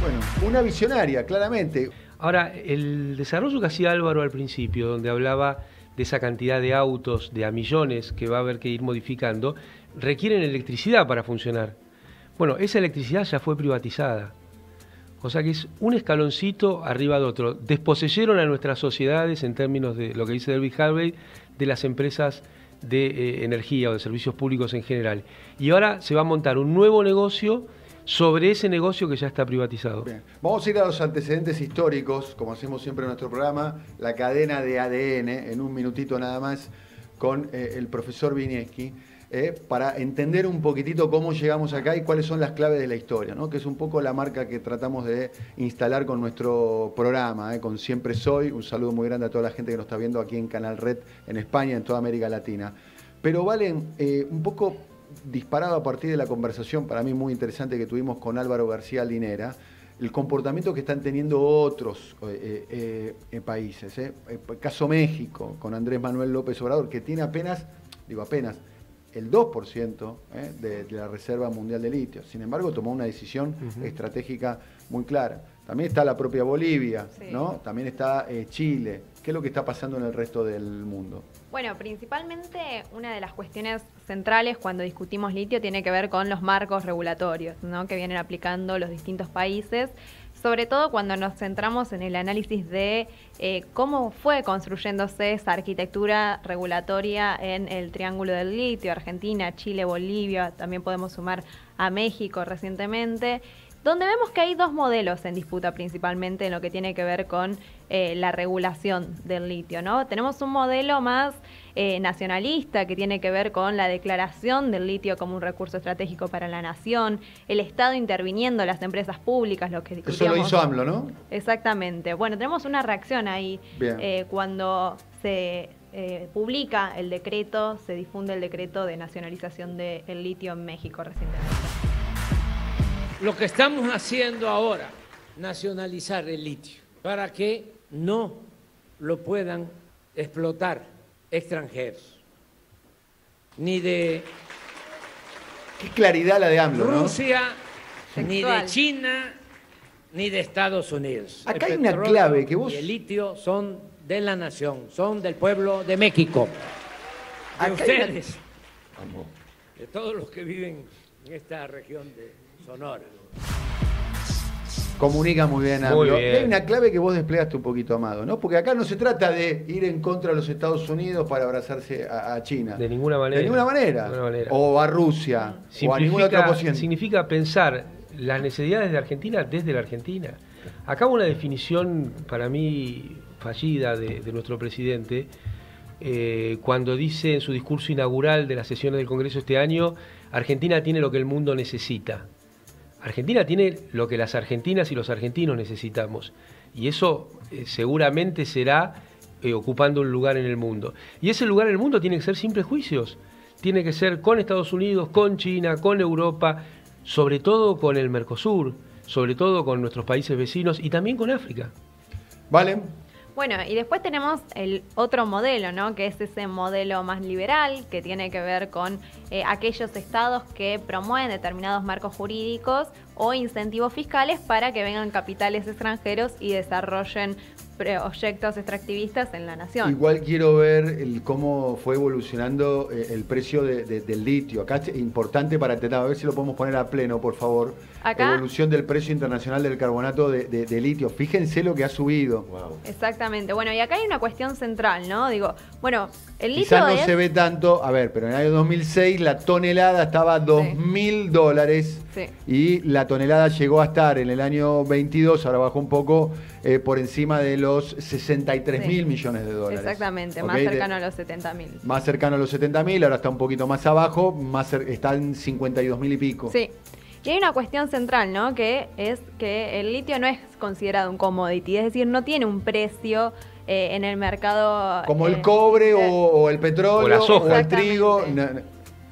Speaker 17: Bueno, una visionaria, claramente.
Speaker 25: Ahora, el desarrollo que hacía Álvaro al principio, donde hablaba de esa cantidad de autos, de a millones que va a haber que ir modificando, requieren electricidad para funcionar. Bueno, esa electricidad ya fue privatizada. O sea que es un escaloncito arriba de otro. Desposeyeron a nuestras sociedades, en términos de lo que dice David Harvey, de las empresas de eh, energía o de servicios públicos en general. Y ahora se va a montar un nuevo negocio sobre ese negocio que ya está privatizado.
Speaker 17: Bien. Vamos a ir a los antecedentes históricos, como hacemos siempre en nuestro programa, la cadena de ADN, en un minutito nada más, con eh, el profesor Vinieski, eh, para entender un poquitito cómo llegamos acá y cuáles son las claves de la historia, que es un poco la marca que tratamos de instalar con nuestro programa, eh, con Siempre Soy. Un saludo muy grande a toda la gente que nos está viendo aquí en Canal Red, en España, en toda América Latina. Pero Valen, eh, un poco disparado a partir de la conversación para mí muy interesante que tuvimos con Álvaro García Linera, el comportamiento que están teniendo otros países. caso México, con Andrés Manuel López Obrador, que tiene apenas, digo apenas, el 2% eh, de, de la Reserva Mundial de Litio. Sin embargo, tomó una decisión estratégica muy clara. También está la propia Bolivia,
Speaker 23: Sí.
Speaker 17: ¿no? También está eh, Chile. ¿Qué es lo que está pasando en el resto del mundo?
Speaker 23: Bueno, principalmente una de las cuestiones centrales cuando discutimos litio tiene que ver con los marcos regulatorios ¿no? que vienen aplicando los distintos países, sobre todo cuando nos centramos en el análisis de eh, cómo fue construyéndose esa arquitectura regulatoria en el Triángulo del Litio, Argentina, Chile, Bolivia, también podemos sumar a México recientemente donde vemos que hay dos modelos en disputa principalmente en lo que tiene que ver con eh, la regulación del litio, ¿no? Tenemos un modelo más eh, nacionalista que tiene que ver con la declaración del litio como un recurso estratégico para la nación, el Estado interviniendo, las empresas públicas, lo que
Speaker 17: Eso lo hizo AMLO, ¿no?
Speaker 23: Exactamente. Bueno, tenemos una reacción ahí eh, cuando se eh, publica el decreto, se difunde el decreto de nacionalización del litio en México recientemente.
Speaker 12: Lo que estamos haciendo ahora, nacionalizar el litio, para que no lo puedan explotar extranjeros, ni de
Speaker 17: Qué claridad la de AMLO, ¿no?
Speaker 12: Rusia, ni de. China, ni de Estados Unidos.
Speaker 17: Acá
Speaker 12: El
Speaker 17: hay una clave que vos-
Speaker 12: Y el litio son de la nación, son del pueblo de México. De
Speaker 17: Acá hay una-
Speaker 12: ustedes, de todos los que viven en esta región de Sonora.
Speaker 17: Comunica muy bien,
Speaker 25: Muy
Speaker 17: AMLO.
Speaker 25: bien.
Speaker 17: Y hay una clave que vos desplegaste un poquito, Amado, ¿no? Porque acá no se trata de ir en contra de los Estados Unidos para abrazarse a, a China.
Speaker 25: De ninguna manera.
Speaker 17: De ninguna manera.
Speaker 25: De ninguna manera.
Speaker 17: O a Rusia. O a ninguna otra posición.
Speaker 25: significa pensar las necesidades de Argentina desde la Argentina. Acá una definición para mí fallida de, de nuestro presidente eh, cuando dice en su discurso inaugural de las sesiones del Congreso este año, Argentina tiene lo que el mundo necesita. Argentina tiene lo que las argentinas y los argentinos necesitamos. Y eso eh, seguramente será eh, ocupando un lugar en el mundo. Y ese lugar en el mundo tiene que ser sin prejuicios. Tiene que ser con Estados Unidos, con China, con Europa, sobre todo con el Mercosur, sobre todo con nuestros países vecinos y también con África.
Speaker 17: ¿Vale?
Speaker 23: Bueno, y después tenemos el otro modelo, ¿no? Que es ese modelo más liberal, que tiene que ver con eh, aquellos estados que promueven determinados marcos jurídicos o incentivos fiscales para que vengan capitales extranjeros y desarrollen proyectos extractivistas en la nación.
Speaker 17: Igual quiero ver el, cómo fue evolucionando eh, el precio de- de- del litio. Acá es importante para entender, a ver si lo podemos poner a pleno, por favor.
Speaker 23: Acá-
Speaker 17: Evolución del precio internacional del carbonato de, de- de litio. Fíjense lo que ha subido.
Speaker 23: Exactamente. Bueno, y acá hay una cuestión central, ¿no? Digo, bueno, el litio
Speaker 17: Quizás no
Speaker 23: es...
Speaker 17: se ve tanto, a ver, pero en el año 2006 la tonelada estaba a 2.000 dólares
Speaker 23: Sí.
Speaker 17: y la tonelada llegó a estar en el año 22, ahora bajó un poco, eh, por encima de los 63
Speaker 23: Sí.
Speaker 17: mil millones de dólares.
Speaker 23: Exactamente, más
Speaker 17: De-
Speaker 23: cercano a los 70 mil.
Speaker 17: Más cercano a los 70 mil, ahora está un poquito más abajo, más está en 52 mil y pico.
Speaker 23: Sí. Y hay una cuestión central, ¿no? Que es que el litio no es considerado un commodity, es decir, no tiene un precio eh, en el mercado
Speaker 17: Como
Speaker 23: eh,
Speaker 17: el cobre o, o el petróleo
Speaker 25: O la
Speaker 17: o,
Speaker 25: soja.
Speaker 17: el trigo. No,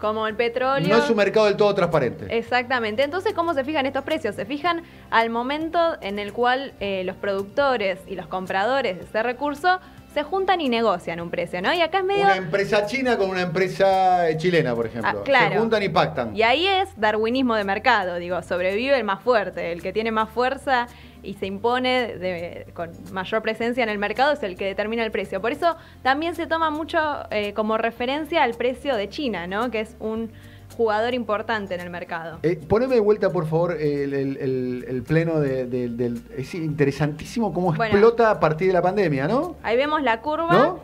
Speaker 23: como el petróleo.
Speaker 17: no es un mercado del todo transparente.
Speaker 23: Exactamente. Entonces, ¿cómo se fijan estos precios? Se fijan al momento en el cual eh, los productores y los compradores de ese recurso se juntan y negocian un precio, ¿no? Y acá es medio...
Speaker 17: Una empresa china con una empresa eh, chilena, por ejemplo.
Speaker 23: Ah, claro.
Speaker 17: Se juntan y pactan.
Speaker 23: Y ahí es darwinismo de mercado, digo, sobrevive el más fuerte, el que tiene más fuerza y se impone de- con mayor presencia en el mercado es el que determina el precio. Por eso también se toma mucho eh, como referencia al precio de China, ¿no? Que es un jugador importante en el mercado.
Speaker 17: Eh, poneme de vuelta, por favor, el, el- el- el pleno de- de- del... Es interesantísimo cómo
Speaker 23: Bueno.
Speaker 17: explota a partir de la pandemia, ¿no?
Speaker 23: Ahí vemos la curva.
Speaker 17: ¿No?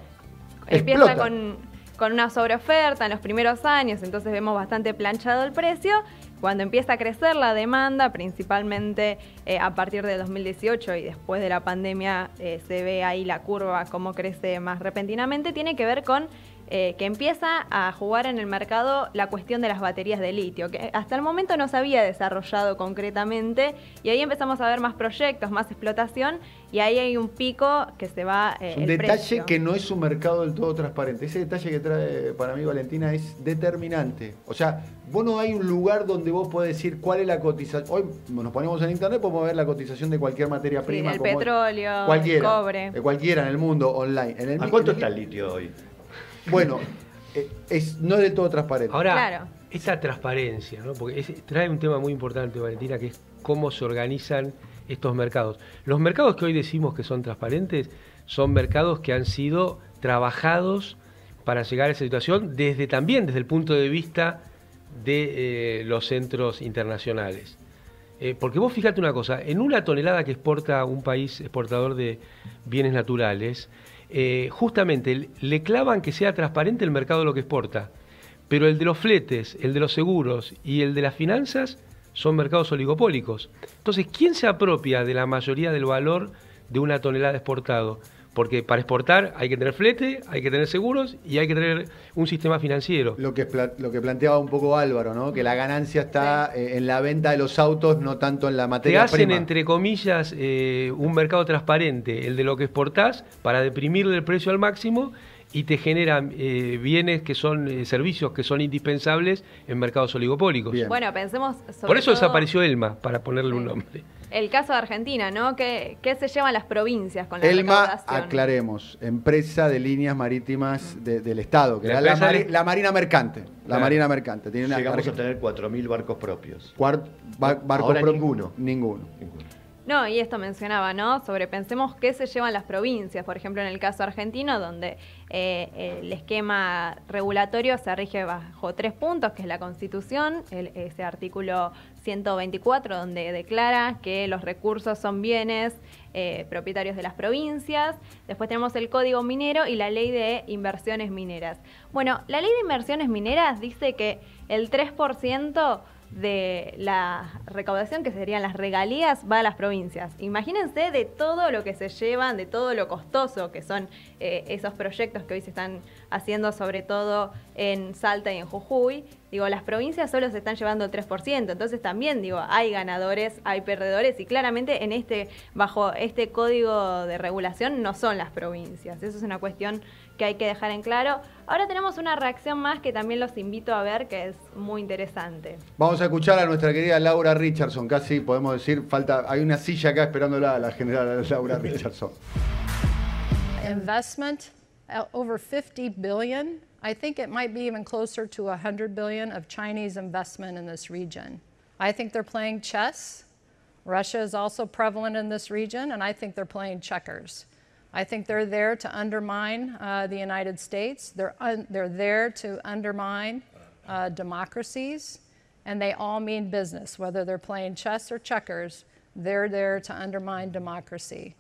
Speaker 23: Empieza
Speaker 17: Explota.
Speaker 23: con, con una sobreoferta en los primeros años, entonces vemos bastante planchado el precio. Cuando empieza a crecer la demanda, principalmente eh, a partir de 2018 y después de la pandemia, eh, se ve ahí la curva cómo crece más repentinamente, tiene que ver con eh, que empieza a jugar en el mercado la cuestión de las baterías de litio, que hasta el momento no se había desarrollado concretamente y ahí empezamos a ver más proyectos, más explotación y ahí hay un pico que se va... eh,
Speaker 17: Es un
Speaker 23: el
Speaker 17: detalle
Speaker 23: precio.
Speaker 17: que no es un mercado del todo transparente. Ese detalle que trae para mí Valentina es determinante. O sea, vos no hay un lugar donde vos podés decir cuál es la cotización. Hoy nos ponemos en internet, podemos ver la cotización de cualquier materia
Speaker 23: Sí,
Speaker 17: prima.
Speaker 23: del
Speaker 17: como-
Speaker 23: petróleo,
Speaker 17: cualquiera,
Speaker 23: el cobre.
Speaker 17: de cualquiera en el mundo online. En el
Speaker 24: ¿A cuánto
Speaker 17: en
Speaker 24: está el litio hoy?
Speaker 17: Bueno, eh, es, no es del todo transparente.
Speaker 25: Ahora,
Speaker 23: Claro.
Speaker 25: esa transparencia, ¿no? porque es- trae un tema muy importante, Valentina, que es cómo se organizan estos mercados. Los mercados que hoy decimos que son transparentes son mercados que han sido trabajados para llegar a esa situación desde también desde el punto de vista de eh, los centros internacionales. Eh, porque vos fíjate una cosa, en una tonelada que exporta un país exportador de bienes naturales, eh, justamente le clavan que sea transparente el mercado de lo que exporta, pero el de los fletes, el de los seguros y el de las finanzas son mercados oligopólicos. Entonces, ¿quién se apropia de la mayoría del valor de una tonelada exportado? Porque para exportar hay que tener flete, hay que tener seguros y hay que tener un sistema financiero.
Speaker 17: Lo que, lo que planteaba un poco Álvaro, ¿no? Que la ganancia está eh, en la venta de los autos, no tanto en la
Speaker 25: Te
Speaker 17: materia
Speaker 25: hacen,
Speaker 17: prima.
Speaker 25: entre comillas, eh, un mercado transparente, el de lo que exportás, para deprimirle el precio al máximo y te generan eh, bienes que son, eh, servicios que son indispensables en mercados oligopólicos.
Speaker 23: Bueno, pensemos sobre
Speaker 25: Por eso
Speaker 23: todo
Speaker 25: desapareció Elma, para ponerle un nombre.
Speaker 23: el caso de Argentina, ¿no? ¿Qué, qué se llevan las provincias con la
Speaker 17: Elma,
Speaker 23: recaudación?
Speaker 17: aclaremos, empresa de líneas marítimas de- del Estado, que
Speaker 24: La
Speaker 17: era la,
Speaker 24: empresa
Speaker 17: mari-
Speaker 24: de-
Speaker 17: la Marina Mercante. La
Speaker 24: Claro.
Speaker 17: Marina Mercante. Tiene una
Speaker 24: Llegamos a tener 4.000 barcos propios.
Speaker 17: ba- barco
Speaker 24: Ahora ninguno.
Speaker 17: Ninguno.
Speaker 23: No, y esto mencionaba, ¿no? Sobre pensemos qué se llevan las provincias, por ejemplo, en el caso argentino, donde eh, el esquema regulatorio se rige bajo tres puntos, que es la Constitución, ese artículo 124, donde declara que los recursos son bienes eh, propietarios de las provincias. Después tenemos el Código Minero y la Ley de Inversiones Mineras. Bueno, la Ley de Inversiones Mineras dice que el 3% de la recaudación, que serían las regalías, va a las provincias. Imagínense de todo lo que se llevan, de todo lo costoso que son eh, esos proyectos que hoy se están haciendo, sobre todo en Salta y en Jujuy. Digo, las provincias solo se están llevando el 3%, entonces también, digo, hay ganadores, hay perdedores y claramente en este, bajo este código de regulación no son las provincias. Eso es una cuestión que hay que dejar en claro. Ahora tenemos una reacción más que también los invito a ver, que es muy interesante.
Speaker 17: Vamos a escuchar a nuestra querida Laura Richardson, casi podemos decir, falta, hay una silla acá esperándola a la general Laura Richardson.
Speaker 1: investment, uh, over 50 billion. I think it might be even closer to 100 billion of Chinese investment in this region. I think they're playing chess. Russia is also prevalent in this region, and I think they're playing checkers. I think they're there to undermine uh, the United States. They're, un- they're there to undermine uh, democracies, and they all mean business. Whether they're playing chess or checkers, they're there to undermine democracy.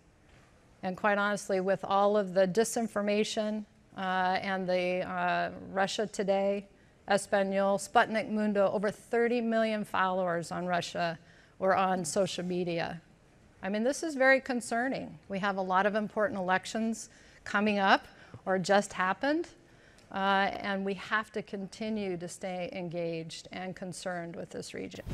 Speaker 1: And quite honestly, with all of the disinformation uh, and the uh, Russia Today, Espanol, Sputnik Mundo, over 30 million followers on Russia or on social media. I mean, this is very concerning. We have a lot of important elections coming up or just happened, uh, and we have to continue to stay engaged and concerned with this region.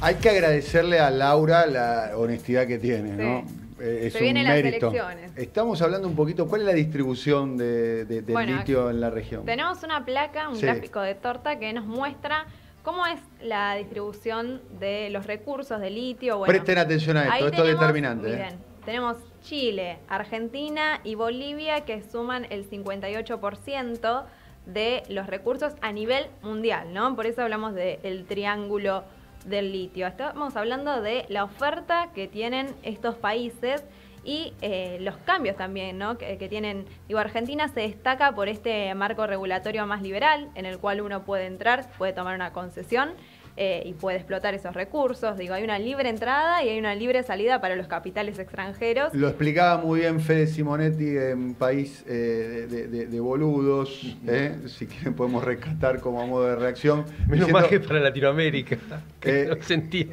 Speaker 17: Hay que agradecerle a Laura la honestidad que tiene, ¿no? Eh, es
Speaker 23: Se
Speaker 17: un
Speaker 23: vienen las
Speaker 17: mérito.
Speaker 23: elecciones.
Speaker 17: Estamos hablando un poquito, ¿cuál es la distribución de, de- del
Speaker 23: Bueno,
Speaker 17: litio en la región?
Speaker 23: Tenemos una placa, un
Speaker 17: Sí.
Speaker 23: gráfico de torta que nos muestra cómo es la distribución de los recursos de litio. Bueno,
Speaker 17: Presten atención a esto, esto es determinante. ¿eh?
Speaker 23: miren, tenemos Chile, Argentina y Bolivia que suman el 58% de los recursos a nivel mundial, ¿no? Por eso hablamos del triángulo del litio. Estamos hablando de la oferta que tienen estos países y eh, los cambios también, ¿no? Que, que tienen, digo, Argentina se destaca por este marco regulatorio más liberal, en el cual uno puede entrar, puede tomar una concesión eh, y puede explotar esos recursos. Digo, hay una libre entrada y hay una libre salida para los capitales extranjeros.
Speaker 17: Lo explicaba muy bien Fede Simonetti en País eh, de, de- de Boludos. ¿eh? Si quieren podemos rescatar como modo de reacción.
Speaker 25: Menos
Speaker 17: diciendo-
Speaker 25: mal que para Latinoamérica. que
Speaker 17: Eh,
Speaker 25: no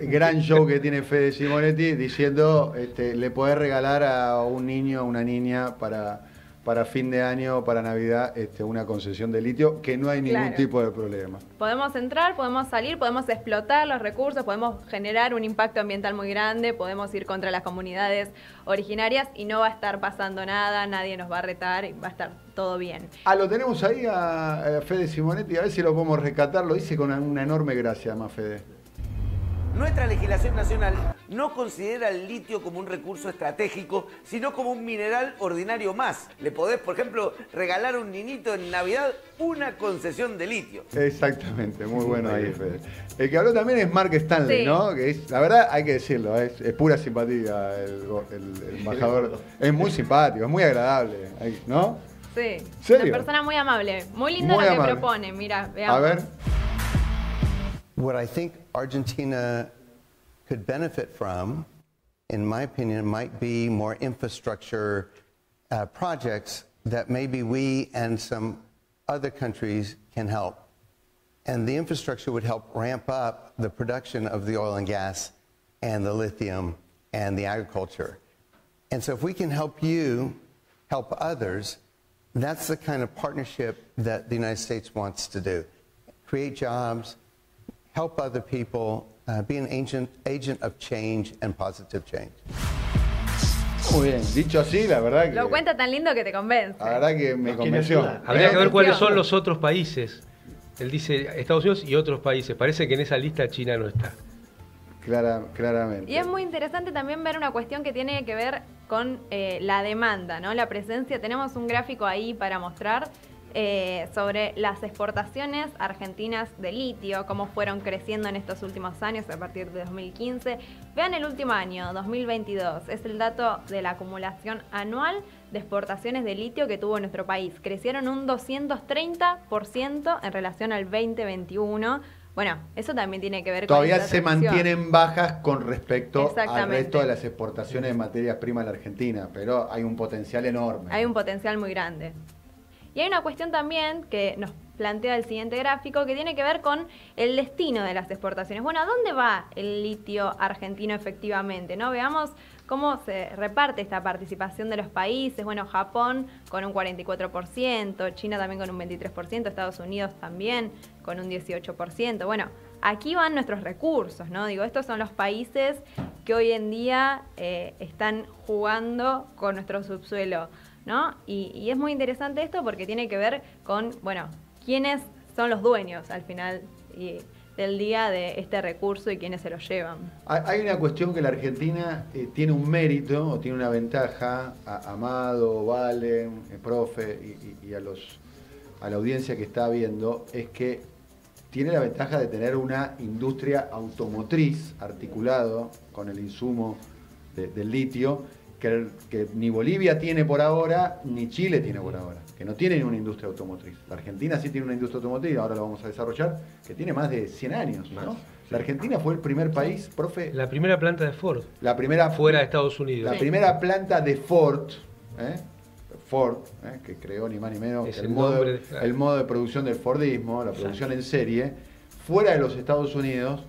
Speaker 17: gran show que tiene Fede Simonetti diciendo este, le podés regalar a un niño, a una niña para, para fin de año, para Navidad, este, una concesión de litio, que no hay ningún
Speaker 23: Claro.
Speaker 17: tipo de problema.
Speaker 23: Podemos entrar, podemos salir, podemos explotar los recursos, podemos generar un impacto ambiental muy grande, podemos ir contra las comunidades originarias y no va a estar pasando nada, nadie nos va a retar y va a estar todo bien.
Speaker 17: Ah, lo tenemos ahí a, a Fede Simonetti, a ver si lo podemos rescatar, lo dice con una, enorme gracia además Fede.
Speaker 28: Nuestra legislación nacional no considera el litio como un recurso estratégico, sino como un mineral ordinario más. Le podés, por ejemplo, regalar a un niñito en Navidad una concesión de litio.
Speaker 17: Exactamente, muy bueno ahí, Fede. El que habló también es Mark Stanley,
Speaker 28: Sí.
Speaker 17: ¿no? Que es, la verdad, hay que decirlo, es, es pura simpatía el, go- el- el embajador. Es muy simpático, es muy agradable, ¿no?
Speaker 23: Sí,
Speaker 17: ¿Serio?
Speaker 23: una persona muy amable, muy lindo
Speaker 17: Muy
Speaker 23: lo que propone, mira, veamos.
Speaker 17: A ver.
Speaker 29: What I think Argentina could benefit from, in my opinion, might be more infrastructure uh, projects that maybe we and some other countries can help. And the infrastructure would help ramp up the production of the oil and gas and the lithium and the agriculture. And so if we can help you help others, that's the kind of partnership that the United States wants to do. Create jobs, help other people, uh, be an agent, agent of change and positive change.
Speaker 17: Muy bien, dicho así, la verdad que,
Speaker 23: Lo cuenta tan lindo que te convence.
Speaker 17: la verdad que me convenció.
Speaker 25: Habría que ver cuáles son los otros países. Él dice Estados Unidos y otros países. Parece que en esa lista China no está.
Speaker 17: Clara- claramente.
Speaker 23: Y es muy interesante también ver una cuestión que tiene que ver con eh, la demanda, ¿no? La presencia. Tenemos un gráfico ahí para mostrar eh, sobre las exportaciones argentinas de litio, cómo fueron creciendo en estos últimos años a partir de 2015. Vean el último año, 2022, es el dato de la acumulación anual de exportaciones de litio que tuvo nuestro país. Crecieron un 230% en relación al 2021. Bueno, eso también tiene que ver con
Speaker 17: Todavía se mantienen bajas con respecto al resto de las exportaciones de materias primas de la Argentina, pero hay un potencial enorme.
Speaker 23: Hay un potencial muy grande. Y hay una cuestión también que nos plantea el siguiente gráfico que tiene que ver con el destino de las exportaciones. Bueno, ¿a dónde va el litio argentino efectivamente? ¿No? Veamos cómo se reparte esta participación de los países. Bueno, Japón con un 44%, China también con un 23%, Estados Unidos también con un 18%. Bueno, aquí van nuestros recursos, ¿no? Digo, estos son los países que hoy en día eh, están jugando con nuestro subsuelo, ¿no? Y, es muy interesante esto porque tiene que ver con, bueno, quiénes son los dueños al final del día de este recurso y quiénes se lo llevan.
Speaker 17: Hay una cuestión que la Argentina eh, tiene un mérito o tiene una ventaja, a Amado, Valen, eh, profe y, a, los, a la audiencia que está viendo, es que tiene la ventaja de tener una industria automotriz articulado con el insumo de- del litio que, que ni Bolivia tiene por ahora, ni Chile tiene por ahora, que no tienen una industria automotriz. La Argentina sí tiene una industria automotriz, ahora lo vamos a desarrollar, que tiene más de 100 años. ¿no? La Argentina fue el primer país, profe,
Speaker 25: La primera planta de Ford.
Speaker 17: la primera
Speaker 25: Fuera de Estados Unidos.
Speaker 17: la primera planta de Ford, ¿eh? Ford, ¿eh? que creó ni más ni menos
Speaker 25: Es
Speaker 17: que el,
Speaker 25: el
Speaker 17: modo,
Speaker 25: de-
Speaker 17: el modo de producción del Fordismo, la producción en serie, fuera de los Estados Unidos,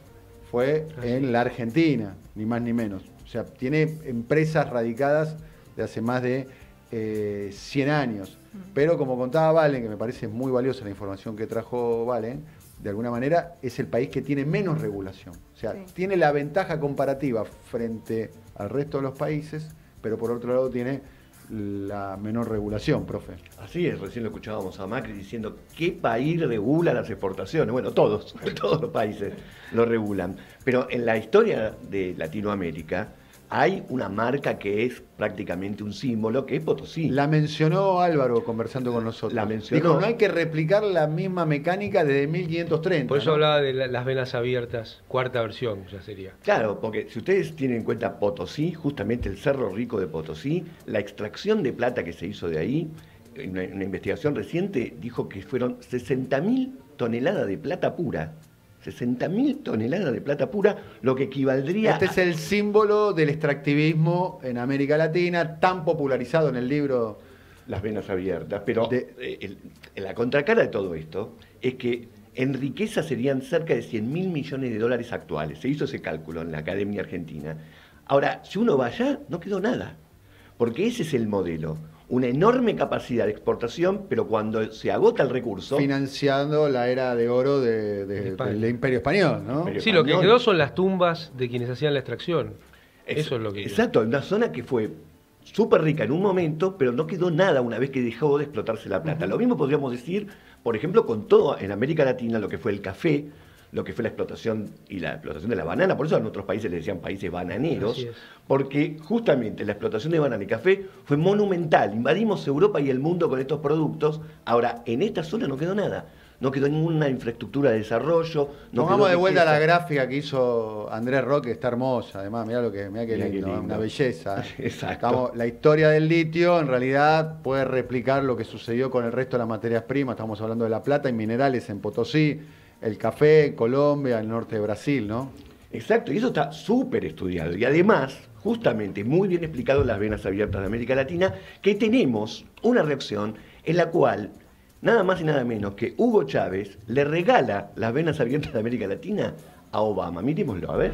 Speaker 17: fue en la Argentina, ni más ni menos. O sea, tiene empresas radicadas de hace más de eh, 100 años. Pero como contaba Valen, que me parece muy valiosa la información que trajo Valen, de alguna manera es el país que tiene menos regulación. O sea, tiene la ventaja comparativa frente al resto de los países, pero por otro lado tiene la menor regulación, profe.
Speaker 24: Así es, recién lo escuchábamos a Macri diciendo qué país regula las exportaciones. Bueno, todos, todos los países lo regulan. Pero en la historia de Latinoamérica hay una marca que es prácticamente un símbolo, que es Potosí.
Speaker 17: La mencionó Álvaro conversando con nosotros.
Speaker 24: La mencionó.
Speaker 17: Dijo, no hay que replicar la misma mecánica desde 1530.
Speaker 25: Por eso
Speaker 17: ¿no?
Speaker 25: hablaba de la- las venas abiertas, cuarta versión ya sería.
Speaker 24: Claro, porque si ustedes tienen en cuenta Potosí, justamente el Cerro Rico de Potosí, la extracción de plata que se hizo de ahí, una, una investigación reciente dijo que fueron 60.000 toneladas de plata pura. 60.000 toneladas de plata pura, lo que equivaldría
Speaker 17: Este es el símbolo del extractivismo en América Latina, tan popularizado en el libro.
Speaker 24: las venas abiertas. Pero eh, el- la contracara de todo esto es que en riqueza serían cerca de 100 mil millones de dólares actuales. Se hizo ese cálculo en la Academia Argentina. Ahora, si uno va allá, no quedó nada. Porque ese es el modelo. Una enorme capacidad de exportación, pero cuando se agota el recurso...
Speaker 17: Financiando la era de oro de- del Imperio Español, ¿no?
Speaker 25: Sí, lo que quedó son las tumbas de quienes hacían la extracción.
Speaker 24: Es-
Speaker 25: Eso es lo que...
Speaker 24: Exacto, en una zona que fue súper rica en un momento, pero no quedó nada una vez que dejó de explotarse la plata. Lo mismo podríamos decir, por ejemplo, con todo en América Latina, lo que fue el café, lo que fue la explotación y la explotación de la banana, por eso en otros países le decían países bananeros, porque justamente la explotación de banana y café fue monumental. Invadimos Europa y el mundo con estos productos. Ahora, en esta zona no quedó nada. No quedó ninguna infraestructura de desarrollo. No
Speaker 17: Pongamos
Speaker 24: quedó
Speaker 17: de vuelta la
Speaker 24: riqueza.
Speaker 17: gráfica que hizo Andrés Roque, está hermosa, además, mirá lo que, mirá qué
Speaker 24: Mirá qué
Speaker 17: lindo,
Speaker 24: lindo.
Speaker 17: una belleza.
Speaker 24: Exacto.
Speaker 17: Estamos- la historia del litio en realidad puede replicar lo que sucedió con el resto de las materias primas, estamos hablando de la plata y minerales en Potosí, el café, Colombia, el norte de Brasil, ¿no?
Speaker 24: Exacto, y eso está súper estudiado. Y además, justamente, muy bien explicado en las venas abiertas de América Latina, que tenemos una reacción en la cual nada más y nada menos que Hugo Chávez le regala las venas abiertas de América Latina a Obama. Mirémoslo, a ver.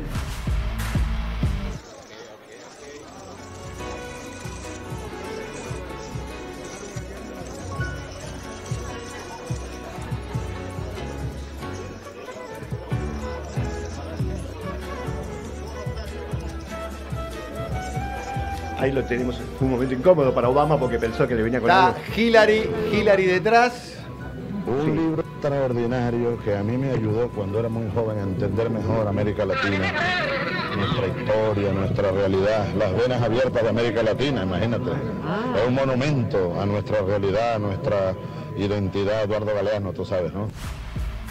Speaker 24: Ahí lo tenemos, fue un momento incómodo para Obama porque pensó que le venía con
Speaker 17: Está
Speaker 24: algo.
Speaker 17: Hillary, Hillary detrás.
Speaker 30: Un libro extraordinario que a mí me ayudó cuando era muy joven a entender mejor América Latina, nuestra historia, nuestra realidad, las venas abiertas de América Latina, imagínate. Es un monumento a nuestra realidad, a nuestra identidad, Eduardo Galeano, tú sabes, ¿no?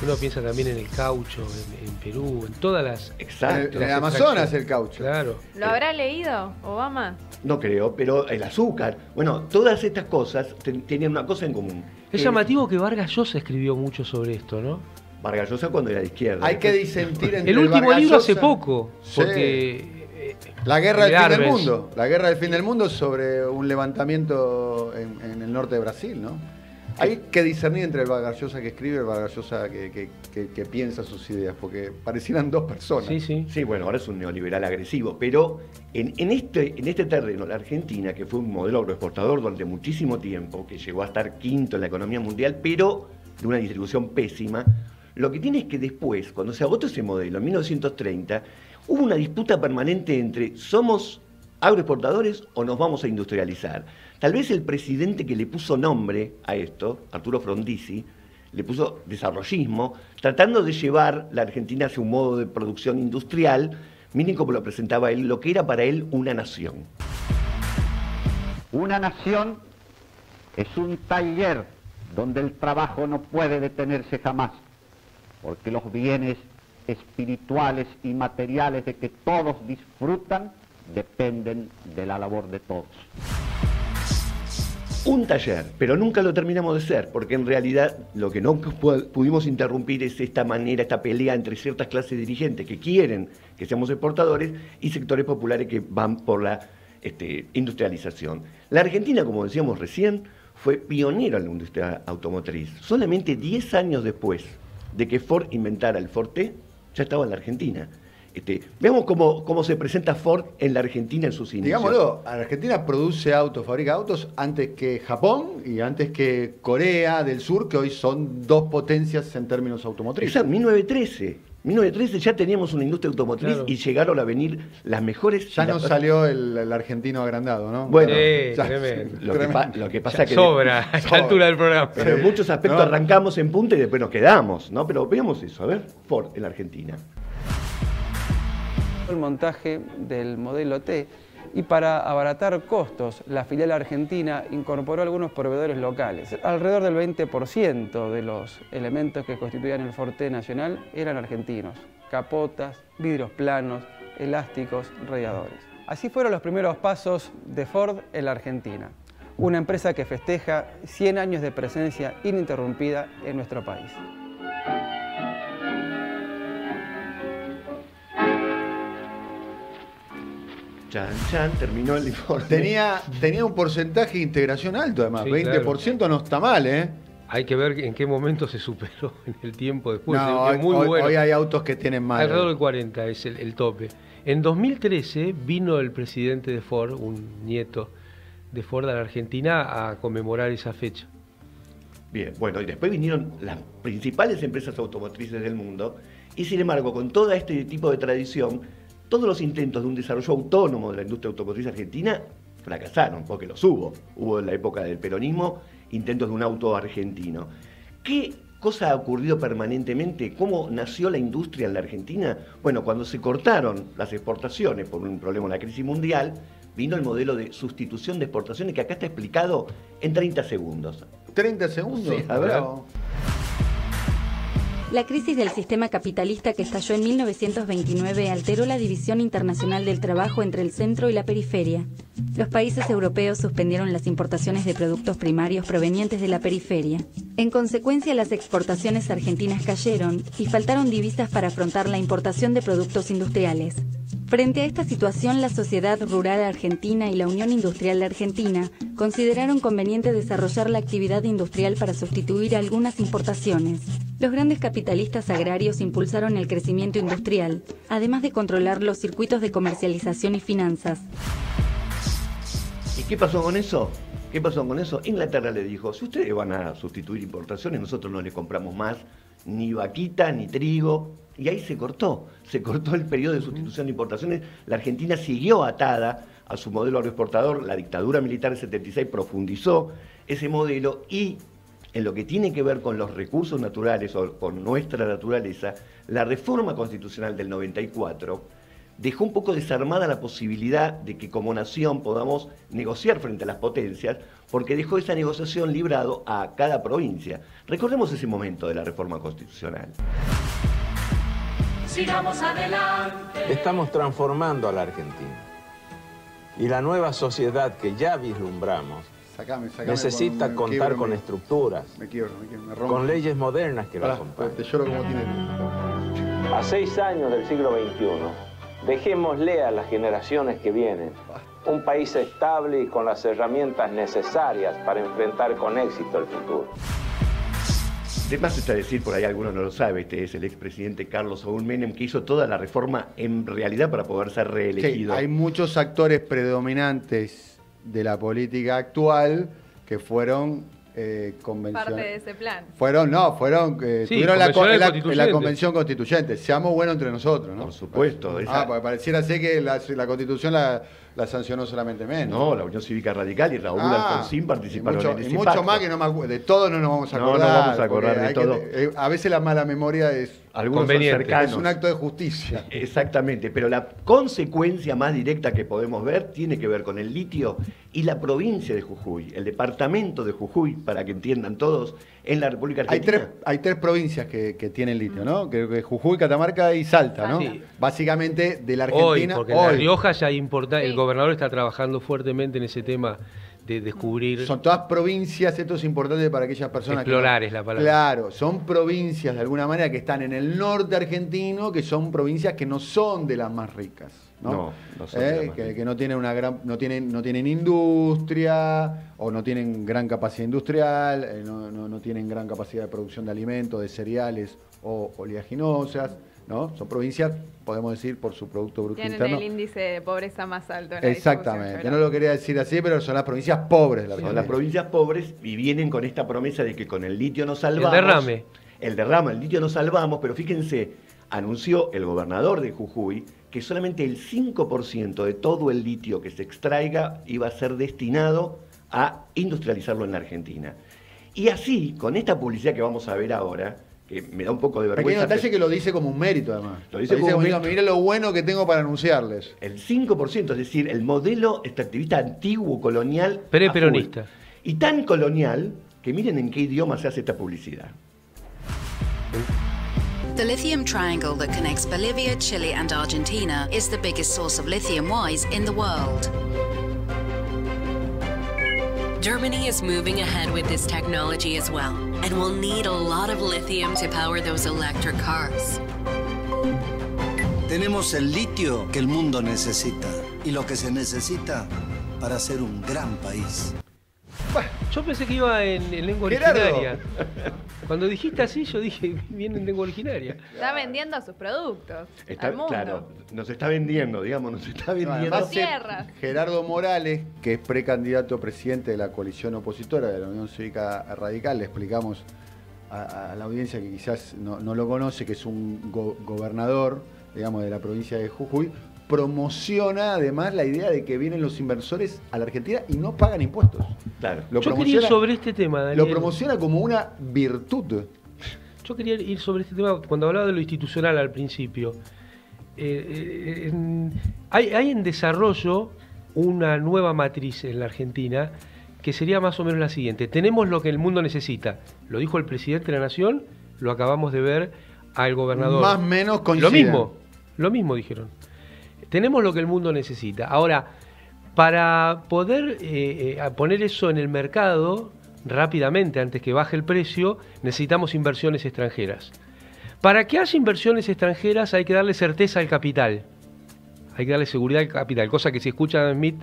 Speaker 25: Uno piensa también en el caucho, en, en Perú, en todas las...
Speaker 24: Exacto.
Speaker 17: En el Amazonas el caucho.
Speaker 25: Claro.
Speaker 23: ¿Lo habrá leído Obama?
Speaker 24: No creo, pero el azúcar. Bueno, todas estas cosas ten- tenían una cosa en común.
Speaker 25: Es llamativo que Vargas Llosa escribió mucho sobre esto, ¿no?
Speaker 24: Vargas Llosa cuando era de izquierda.
Speaker 17: Hay que disentir entre
Speaker 25: El último
Speaker 17: Vargas
Speaker 25: libro hace poco,
Speaker 17: Sí.
Speaker 25: porque... eh,
Speaker 17: La guerra del
Speaker 25: de
Speaker 17: fin del mundo. La guerra del fin del mundo sobre un levantamiento en, en el norte de Brasil, ¿no? Hay que discernir entre el Vargas Llosa que escribe y el Vargas Llosa que, que- que- que piensa sus ideas, porque parecieran dos personas.
Speaker 25: Sí, sí.
Speaker 24: Sí, bueno, ahora es un neoliberal agresivo, pero en, en este, en este terreno, la Argentina, que fue un modelo agroexportador durante muchísimo tiempo, que llegó a estar quinto en la economía mundial, pero de una distribución pésima, lo que tiene es que después, cuando se agotó ese modelo, en 1930, hubo una disputa permanente entre somos agroexportadores o nos vamos a industrializar. Tal vez el presidente que le puso nombre a esto, Arturo Frondizi, le puso desarrollismo, tratando de llevar la Argentina hacia un modo de producción industrial, miren cómo lo presentaba él, lo que era para él una nación.
Speaker 31: Una nación es un taller donde el trabajo no puede detenerse jamás, porque los bienes espirituales y materiales de que todos disfrutan dependen de la labor de todos.
Speaker 24: Un taller, pero nunca lo terminamos de ser, porque en realidad lo que no pu- pudimos interrumpir es esta manera, esta pelea entre ciertas clases dirigentes que quieren que seamos exportadores y sectores populares que van por la este, industrialización. La Argentina, como decíamos recién, fue pionera en la industria automotriz. Solamente 10 años después de que Ford inventara el Forte, ya estaba en la Argentina. Este, veamos cómo, cómo se presenta Ford en la Argentina en sus inicios.
Speaker 17: Digámoslo, Argentina produce autos, fabrica autos antes que Japón y antes que Corea del Sur, que hoy son dos potencias en términos automotrices.
Speaker 24: Exacto, 1913. 1913 ya teníamos una industria automotriz
Speaker 17: Claro.
Speaker 24: y llegaron a venir las mejores.
Speaker 17: Ya
Speaker 24: la-
Speaker 17: no salió el, el argentino agrandado, ¿no?
Speaker 24: Bueno,
Speaker 25: Sí,
Speaker 24: ya-
Speaker 25: tremendo.
Speaker 24: lo, que pa- lo que pasa
Speaker 25: Ya
Speaker 24: que.
Speaker 25: sobra, a esta altura del programa.
Speaker 24: Pero en muchos aspectos
Speaker 17: No.
Speaker 24: arrancamos en punta y después nos quedamos, ¿no? Pero veamos eso, a ver, Ford en la Argentina.
Speaker 32: El montaje del modelo T y para abaratar costos, la filial argentina incorporó algunos proveedores locales. Alrededor del 20% de los elementos que constituían el Forte Nacional eran argentinos. Capotas, vidrios planos, elásticos, radiadores. Así fueron los primeros pasos de Ford en la Argentina, una empresa que festeja 100 años de presencia ininterrumpida en nuestro país.
Speaker 24: Chan, chan, terminó el informe.
Speaker 17: Tenía, tenía un porcentaje de integración alto, además.
Speaker 25: Sí,
Speaker 17: 20% no está mal, ¿eh?
Speaker 25: Hay que ver en qué momento se superó en el tiempo después.
Speaker 17: No,
Speaker 25: Es
Speaker 17: hoy,
Speaker 25: muy
Speaker 17: hoy-
Speaker 25: bueno.
Speaker 17: hoy hay autos que tienen más.
Speaker 25: Alrededor del 40 es el, el tope. En 2013 vino el presidente de Ford, un nieto de Ford a la Argentina, a conmemorar esa fecha.
Speaker 24: Bien, bueno, y después vinieron las principales empresas automotrices del mundo, y sin embargo, con todo este tipo de tradición, todos los intentos de un desarrollo autónomo de la industria automotriz argentina fracasaron, porque los hubo. Hubo en la época del peronismo intentos de un auto argentino. ¿Qué cosa ha ocurrido permanentemente? ¿Cómo nació la industria en la Argentina? Bueno, cuando se cortaron las exportaciones por un problema de la crisis mundial, vino el modelo de sustitución de exportaciones que acá está explicado en 30 segundos.
Speaker 17: 30 segundos.
Speaker 24: Sí, a ver.
Speaker 33: La crisis del sistema capitalista que estalló en 1929 alteró la división internacional del trabajo entre el centro y la periferia. Los países europeos suspendieron las importaciones de productos primarios provenientes de la periferia. En consecuencia, las exportaciones argentinas cayeron y faltaron divisas para afrontar la importación de productos industriales. Frente a esta situación, la Sociedad Rural Argentina y la Unión Industrial Argentina consideraron conveniente desarrollar la actividad industrial para sustituir algunas importaciones. Los grandes capitalistas agrarios impulsaron el crecimiento industrial, además de controlar los circuitos de comercialización y finanzas.
Speaker 24: ¿Y qué pasó con eso? ¿Qué pasó con eso? Inglaterra le dijo, si ustedes van a sustituir importaciones, nosotros no les compramos más ni vaquita ni trigo. Y ahí se cortó, se cortó el periodo de sustitución de importaciones. La Argentina siguió atada a su modelo agroexportador, la dictadura militar del 76 profundizó ese modelo y en lo que tiene que ver con los recursos naturales o con nuestra naturaleza, la reforma constitucional del 94 dejó un poco desarmada la posibilidad de que como nación podamos negociar frente a las potencias, porque dejó esa negociación librado a cada provincia. Recordemos ese momento de la reforma constitucional.
Speaker 34: Sigamos adelante.
Speaker 35: Estamos transformando a la Argentina. Y la nueva sociedad que ya vislumbramos
Speaker 17: Sacame, sacame
Speaker 35: necesita
Speaker 17: con-
Speaker 35: contar
Speaker 17: quiebro,
Speaker 35: con
Speaker 17: me-
Speaker 35: estructuras,
Speaker 17: Me quiebro, me quiebro, me rompo.
Speaker 35: con leyes modernas que la acompañen.
Speaker 17: Te lloro como tiene.
Speaker 35: A seis años del siglo XXI, dejémosle a las generaciones que vienen un país estable y con las herramientas necesarias para enfrentar con éxito el futuro.
Speaker 24: De más está decir, por ahí alguno no lo sabe, este es el expresidente Carlos Saúl Menem, que hizo toda la reforma en realidad para poder ser
Speaker 17: Sí,
Speaker 24: reelegido.
Speaker 17: hay muchos actores predominantes de la política actual que fueron eh, convención.
Speaker 23: Parte de ese plan.
Speaker 17: Fueron, no, fueron, eh,
Speaker 25: Sí,
Speaker 17: tuvieron la, la- la convención constituyente. Seamos buenos entre nosotros, ¿no?
Speaker 24: Por supuesto,
Speaker 17: Ah, porque pareciera ser que la, la constitución la, la sancionó solamente menos.
Speaker 24: No, la Unión Cívica Radical y Raúl
Speaker 17: Ah,
Speaker 24: Alfonsín
Speaker 17: y
Speaker 24: participaron
Speaker 17: mucho,
Speaker 24: en
Speaker 17: y
Speaker 24: ese
Speaker 17: mucho
Speaker 24: pacto.
Speaker 17: más que no me acuerdo. De todo no nos vamos a
Speaker 24: No, no
Speaker 17: acordar.
Speaker 24: vamos a acordar de
Speaker 17: que-
Speaker 24: todo.
Speaker 17: eh, a veces la mala memoria es
Speaker 24: Algunos cercanos.
Speaker 17: es un acto de justicia.
Speaker 24: Exactamente, pero la consecuencia más directa que podemos ver tiene que ver con el litio y la provincia de Jujuy, el departamento de Jujuy, para que entiendan todos, en la República
Speaker 17: Hay
Speaker 24: Argentina.
Speaker 17: tres, hay tres provincias que, que tienen litio, ¿no? Creo que Jujuy, Catamarca y Salta, ¿no?
Speaker 25: Sí.
Speaker 17: Básicamente de la
Speaker 25: Hoy,
Speaker 17: Argentina.
Speaker 25: porque en La Rioja ya importa, el gobernador está trabajando fuertemente en ese tema de descubrir.
Speaker 17: Son todas provincias, esto es importante para aquellas personas
Speaker 25: Explorar
Speaker 17: que...
Speaker 25: es la palabra.
Speaker 17: Claro, son provincias de alguna manera que están en el norte argentino, que son provincias que no son de las más ricas. No,
Speaker 24: No, no
Speaker 17: Eh,
Speaker 24: las
Speaker 17: que, que no tienen una gran, no tienen, no tienen industria o no tienen gran capacidad industrial, eh, no, no- no tienen gran capacidad de producción de alimentos, de cereales o oleaginosas, ¿no? Son provincias, podemos decir, por su producto bruto
Speaker 23: Tienen
Speaker 17: interno.
Speaker 23: el índice de pobreza más alto. en la
Speaker 17: Exactamente,
Speaker 23: distribución
Speaker 17: no lo quería decir así, pero son las provincias pobres de la
Speaker 24: Son
Speaker 17: Argentina.
Speaker 24: las provincias pobres y vienen con esta promesa de que con el litio nos salvamos.
Speaker 25: derrame.
Speaker 24: El derrame, el litio nos salvamos, pero fíjense, anunció el gobernador de Jujuy que solamente el 5% de todo el litio que se extraiga iba a ser destinado a industrializarlo en la Argentina. Y así, con esta publicidad que vamos a ver ahora, que me da un poco de
Speaker 17: Pequeño
Speaker 24: vergüenza.
Speaker 17: detalle que lo dice como un mérito, además.
Speaker 24: Lo dice como un
Speaker 17: mira,
Speaker 24: mérito.
Speaker 17: mira lo bueno que tengo para anunciarles.
Speaker 24: El 5%, es decir, el modelo extractivista antiguo colonial.
Speaker 25: Pre-peronista.
Speaker 24: Y tan colonial que miren en qué idioma se hace esta publicidad.
Speaker 36: The lithium triangle that connects Bolivia, Chile, and Argentina is the biggest source of lithium wise in the world.
Speaker 37: Germany is moving ahead with this technology as well, and will need a lot of lithium to power those electric cars.
Speaker 38: Tenemos el litio que el mundo necesita y lo que se necesita para ser un gran país.
Speaker 25: Yo pensé que iba en, en lengua
Speaker 17: Gerardo.
Speaker 25: originaria. Cuando dijiste así, yo dije, viene en lengua originaria.
Speaker 23: Está vendiendo sus productos
Speaker 24: Está,
Speaker 23: al mundo.
Speaker 24: claro, nos está vendiendo, digamos, nos está vendiendo.
Speaker 17: Además,
Speaker 23: Sus tierras.
Speaker 17: Gerardo Morales, que es precandidato a presidente de la coalición opositora de la Unión Cívica Radical, le explicamos a, a la audiencia que quizás no, no lo conoce, que es un go- gobernador, digamos, de la provincia de Jujuy, promociona además la idea de que vienen los inversores a la Argentina y no pagan impuestos.
Speaker 24: Claro.
Speaker 17: Lo
Speaker 25: Yo quería ir
Speaker 17: promociona-
Speaker 25: sobre este tema, Daniel.
Speaker 17: Lo promociona como una virtud.
Speaker 25: Yo quería ir sobre este tema cuando hablaba de lo institucional al principio. Eh, eh, en- hay, hay en desarrollo una nueva matriz en la Argentina que sería más o menos la siguiente. Tenemos lo que el mundo necesita. Lo dijo el presidente de la Nación, lo acabamos de ver al gobernador.
Speaker 17: Más o menos
Speaker 25: Lo
Speaker 17: coinciden.
Speaker 25: mismo, lo mismo dijeron. Tenemos lo que el mundo necesita. Ahora, para poder eh, eh, poner eso en el mercado rápidamente, antes que baje el precio, necesitamos inversiones extranjeras. Para que haya inversiones extranjeras hay que darle certeza al capital. Hay que darle seguridad al capital, cosa que si escucha a Adam Smith,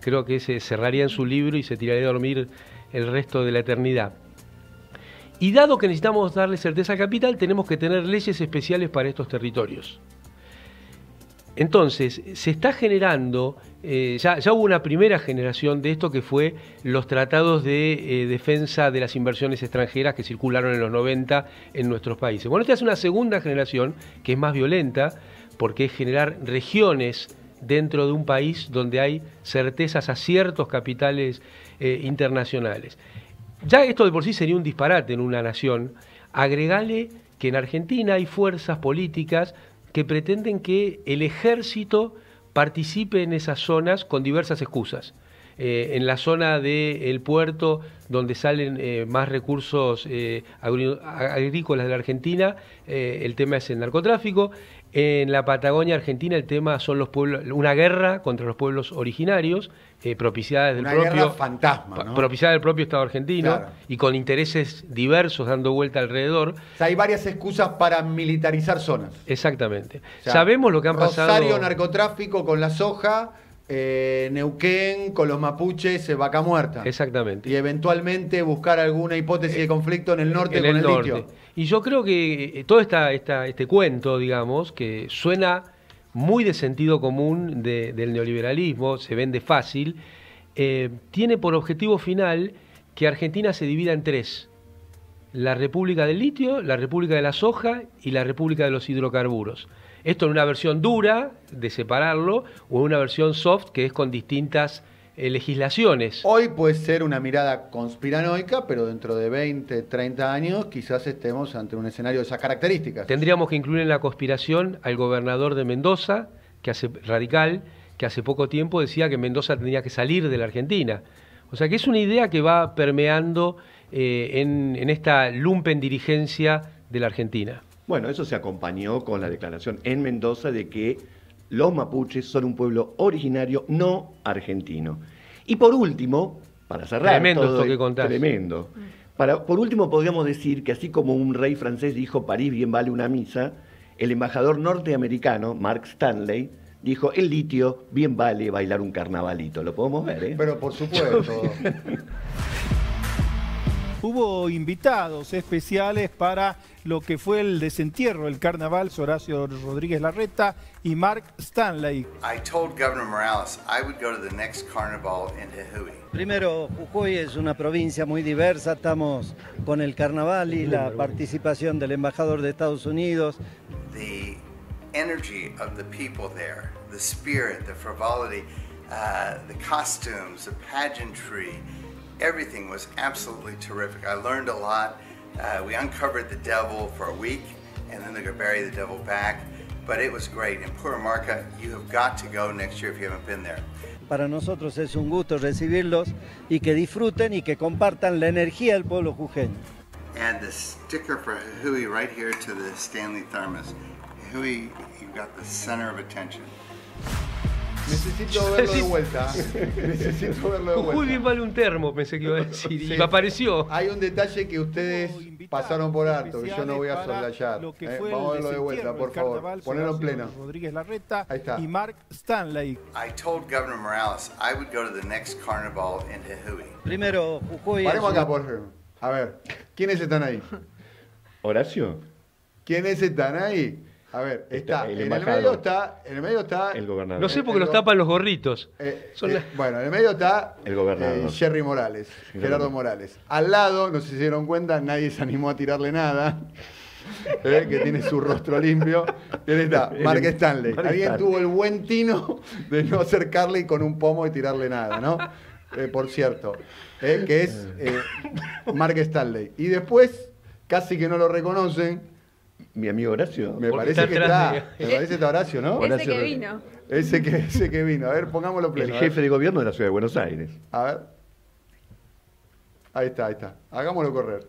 Speaker 25: creo que se cerraría en su libro y se tiraría a dormir el resto de la eternidad. Y dado que necesitamos darle certeza al capital, tenemos que tener leyes especiales para estos territorios. Entonces, se está generando, eh, ya, hubo una primera generación de esto que fue los tratados de eh, defensa de las inversiones extranjeras que circularon en los 90 en nuestros países. Bueno, esta es una segunda generación que es más violenta porque es generar regiones dentro de un país donde hay certezas a ciertos capitales eh, internacionales. Ya esto de por sí sería un disparate en una nación. Agregale que en Argentina hay fuerzas políticas que pretenden que el ejército participe en esas zonas con diversas excusas. Eh, en la zona del puerto, donde salen eh, más recursos eh, agrícolas de la Argentina, el tema es el narcotráfico. En la Patagonia Argentina el tema son los pueblos, una guerra contra los pueblos originarios, propiciada del
Speaker 17: Una
Speaker 25: propio
Speaker 17: fantasma, ¿no?
Speaker 25: propiciada del propio Estado argentino
Speaker 17: Claro.
Speaker 25: y con intereses diversos dando vuelta alrededor.
Speaker 17: O sea, hay varias excusas para militarizar zonas.
Speaker 25: Exactamente.
Speaker 17: O sea,
Speaker 25: Sabemos lo que han pasado.
Speaker 17: Rosario, narcotráfico con la soja, eh, Neuquén con los mapuches, eh, vaca muerta.
Speaker 25: Exactamente.
Speaker 17: Y eventualmente buscar alguna hipótesis de conflicto en el norte
Speaker 25: en
Speaker 17: con
Speaker 25: el
Speaker 17: el,
Speaker 25: norte.
Speaker 17: litio.
Speaker 25: Y yo creo que eh, todo esta, esta- este cuento, digamos, que suena muy de sentido común de- del neoliberalismo, se vende fácil, eh, tiene por objetivo final que Argentina se divida en tres. La República del Litio, la República de la Soja y la República de los Hidrocarburos. Esto en una versión dura de separarlo o en una versión soft que es con distintas eh, legislaciones.
Speaker 17: Hoy puede ser una mirada conspiranoica, pero dentro de 20, 30 años quizás estemos ante un escenario de esas características.
Speaker 25: Tendríamos que incluir en la conspiración al gobernador de Mendoza, que hace radical, que hace poco tiempo decía que Mendoza tendría que salir de la Argentina. O sea que es una idea que va permeando eh, en, en esta lumpen dirigencia de la Argentina.
Speaker 24: Bueno, eso se acompañó con la declaración en Mendoza de que los mapuches son un pueblo originario no argentino. Y por último, para cerrar
Speaker 25: Tremendo
Speaker 24: todo
Speaker 25: esto que contás.
Speaker 24: Tremendo. Para, por último, podríamos decir que así como un rey francés dijo París bien vale una misa, el embajador norteamericano, Mark Stanley, dijo el litio bien vale bailar un carnavalito. Lo podemos ver, ¿eh?
Speaker 17: Pero por supuesto.
Speaker 39: Hubo invitados especiales para lo que fue el desentierro del carnaval, Horacio Rodríguez Larreta y Mark Stanley.
Speaker 40: I told Governor Morales I would go to the next carnival in Jujuy.
Speaker 41: Primero, Jujuy es una provincia muy diversa, estamos con el carnaval y la participación del embajador de Estados Unidos.
Speaker 40: The energy of the people there, the spirit, the frivolity, uh, the costumes, the pageantry, everything was absolutely terrific. I learned a lot. Uh, we uncovered the devil for a week, and then they're going to bury the devil back. But it was great. In Puramarca, you have got to go next year if you haven't been there.
Speaker 41: Para nosotros es un gusto recibirlos y que disfruten y que compartan la energía del pueblo jujeño.
Speaker 40: Add the sticker for Hui right here to the Stanley Thermos. Hui, you've got the center of attention.
Speaker 17: Necesito verlo de vuelta. Necesito verlo de
Speaker 25: Jujuy
Speaker 17: vuelta.
Speaker 25: bien vale un termo, pensé que iba a decir, y me apareció.
Speaker 17: Hay un detalle que ustedes pasaron por alto, que yo no voy a soslayar. Eh, Vamos a verlo de vuelta, por favor. Ponelo en pleno.
Speaker 39: Rodríguez Larreta
Speaker 17: Ahí está.
Speaker 39: y Mark Stanley.
Speaker 40: I told Governor Morales I would go to the next carnival in Hui.
Speaker 41: Primero, Jujuy
Speaker 17: Paremos acá, por ejemplo. A ver, ¿quiénes están ahí?
Speaker 24: Horacio,
Speaker 17: ¿Quiénes están ahí? A ver, está,
Speaker 24: el
Speaker 17: en el medio está, en el medio está,
Speaker 24: el gobernador.
Speaker 25: No sé por qué
Speaker 17: el
Speaker 25: los tapan los gorritos.
Speaker 17: eh,
Speaker 25: Son
Speaker 17: eh, bueno, en el medio está
Speaker 24: El gobernador.
Speaker 17: eh, Jerry Morales, Gerardo Morales. Al lado, no sé si se dieron cuenta, nadie se animó a tirarle nada. eh, que tiene su rostro limpio. Y ahí está, Mark Stanley.
Speaker 24: Mark
Speaker 17: Alguien
Speaker 24: Stanley.
Speaker 17: tuvo el buen tino de no acercarle con un pomo y tirarle nada, ¿no? Eh, por cierto, eh, que es eh, Mark Stanley. Y después, casi que no lo reconocen,
Speaker 24: mi amigo Horacio.
Speaker 17: me parece que está,
Speaker 25: de-
Speaker 17: me parece que está Horacio, ¿no?
Speaker 23: Ese
Speaker 24: Horacio
Speaker 23: que vino.
Speaker 17: Ese que, ese que vino. A ver, pongámoslo pleno.
Speaker 24: El jefe de gobierno de la ciudad de Buenos Aires.
Speaker 17: A ver. Ahí está, ahí está. Hagámoslo correr.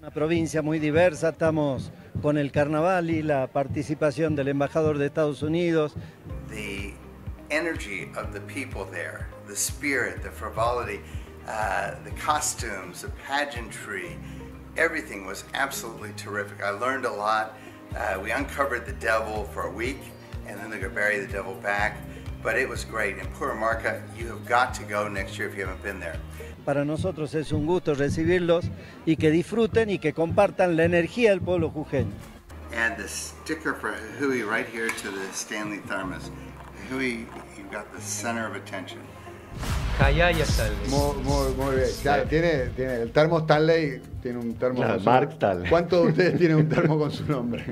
Speaker 41: Una provincia muy diversa, estamos con el carnaval y la participación del embajador de Estados Unidos.
Speaker 40: The energy of the people there, the spirit, the frivolity, uh, the costumes, the pageantry, everything was absolutely terrific. I learned a lot. Uh, we uncovered the devil for a week, and then they're going to bury the devil back. But it was great. In Puramarca, you have got to go next year if you haven't been there.
Speaker 41: Para nosotros es un gusto recibirlos y que disfruten y que compartan la energía del pueblo jujeño.
Speaker 40: Add the sticker for Hui right here to the Stanley Thermos. Hui, you've got the center of attention.
Speaker 25: Callaya Stanley.
Speaker 17: Muy, muy, muy bien. Claro, tiene, tiene el termo Stanley, tiene un termo
Speaker 24: Claro,
Speaker 17: con su-
Speaker 24: Mark Stanley.
Speaker 17: ¿Cuántos de ustedes tienen un termo con su nombre?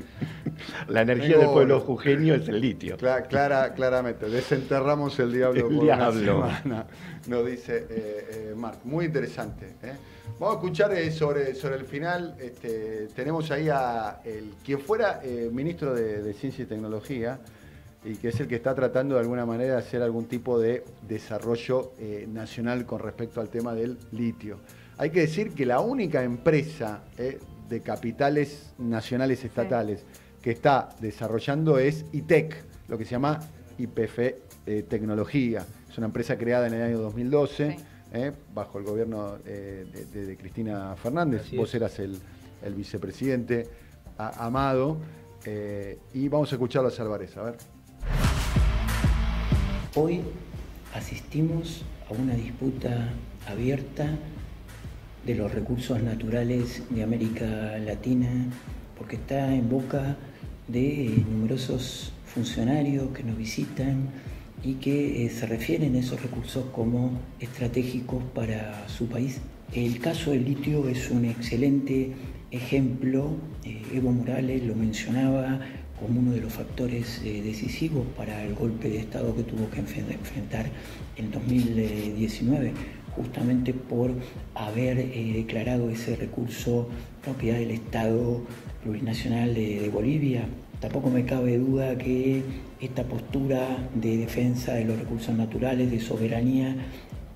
Speaker 24: La energía
Speaker 17: Tengo
Speaker 24: del pueblo jujeño es el litio.
Speaker 17: Cla- clara, claramente, desenterramos el diablo
Speaker 24: El
Speaker 17: por
Speaker 24: diablo.
Speaker 17: una semana, nos dice eh, eh, Mark. Muy interesante. ¿eh? Vamos a escuchar eh, sobre, sobre el final. Este, tenemos ahí a el, quien fuera eh, ministro de, de Ciencia y Tecnología y que es el que está tratando de alguna manera de hacer algún tipo de desarrollo eh, nacional con respecto al tema del litio. Hay que decir que la única empresa eh, de capitales nacionales estatales que está desarrollando es ITEC, lo que se llama IPF eh, Tecnología. Es una empresa creada en el año 2012 eh, bajo el gobierno eh, de, de- de Cristina Fernández.
Speaker 25: Así
Speaker 17: Vos
Speaker 25: es.
Speaker 17: eras el, el vicepresidente a- amado. eh, y vamos a escucharlo a Álvarez, a ver.
Speaker 42: Hoy asistimos a una disputa abierta de los recursos naturales de América Latina porque está en boca de numerosos funcionarios que nos visitan y que eh, se refieren a esos recursos como estratégicos para su país. El caso del litio es un excelente ejemplo. Eh, Evo Morales lo mencionaba como uno de los factores eh, decisivos para el golpe de Estado que tuvo que enfrentar en 2019, justamente por haber eh, declarado ese recurso propiedad del Estado plurinacional de Bolivia. Tampoco me cabe duda que esta postura de defensa de los recursos naturales, de soberanía,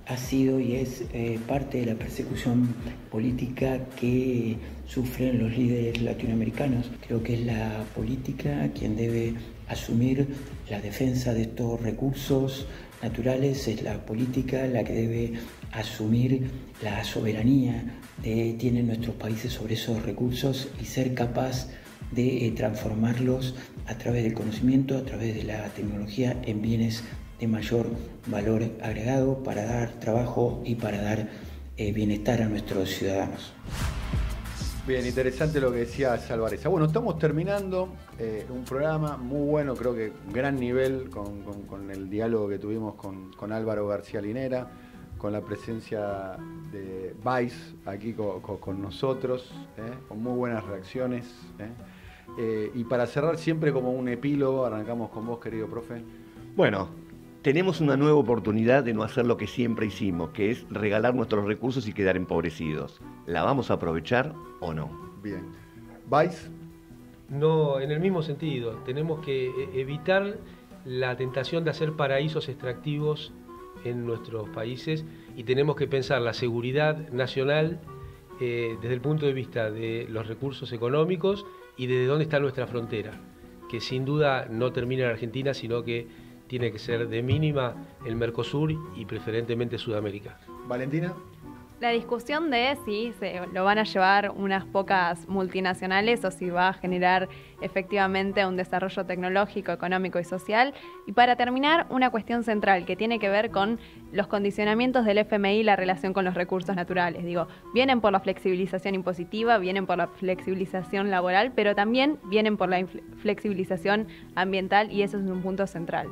Speaker 42: ha sido y es eh, parte de la persecución política que sufren los líderes latinoamericanos. Creo que es la política quien debe asumir la defensa de estos recursos naturales, es la política la que debe asumir la soberanía que tienen nuestros países sobre esos recursos y ser capaz de eh, transformarlos a través del conocimiento, a través de la tecnología en bienes de mayor valor agregado para dar trabajo y para dar eh, bienestar a nuestros ciudadanos.
Speaker 17: Bien, interesante lo que decía Salvareza. Bueno, estamos terminando eh, un programa muy bueno, creo que gran nivel con, el diálogo que tuvimos con, Álvaro García Linera, con la presencia de Vice aquí con, nosotros, eh, con muy buenas reacciones. y para cerrar siempre como un epílogo, arrancamos con vos, querido profe.
Speaker 24: Bueno, tenemos una nueva oportunidad de no hacer lo que siempre hicimos, que es regalar nuestros recursos y quedar empobrecidos. ¿La vamos a aprovechar o no?
Speaker 17: Bien. ¿Vais?
Speaker 25: No, en el mismo sentido. Tenemos que e-, evitar la tentación de hacer paraísos extractivos en nuestros países y tenemos que pensar la seguridad nacional eh, desde el punto de vista de los recursos económicos y desde dónde está nuestra frontera, que sin duda no termina en Argentina, sino que tiene que ser de mínima el Mercosur y preferentemente Sudamérica.
Speaker 17: Valentina.
Speaker 23: La discusión de si se lo van a llevar unas pocas multinacionales o si va a generar efectivamente un desarrollo tecnológico, económico y social. Y para terminar, una cuestión central que tiene que ver con los condicionamientos del FMI y la relación con los recursos naturales. Digo, vienen por la flexibilización impositiva, vienen por la flexibilización laboral, pero también vienen por la flexibilización ambiental y eso es un punto central.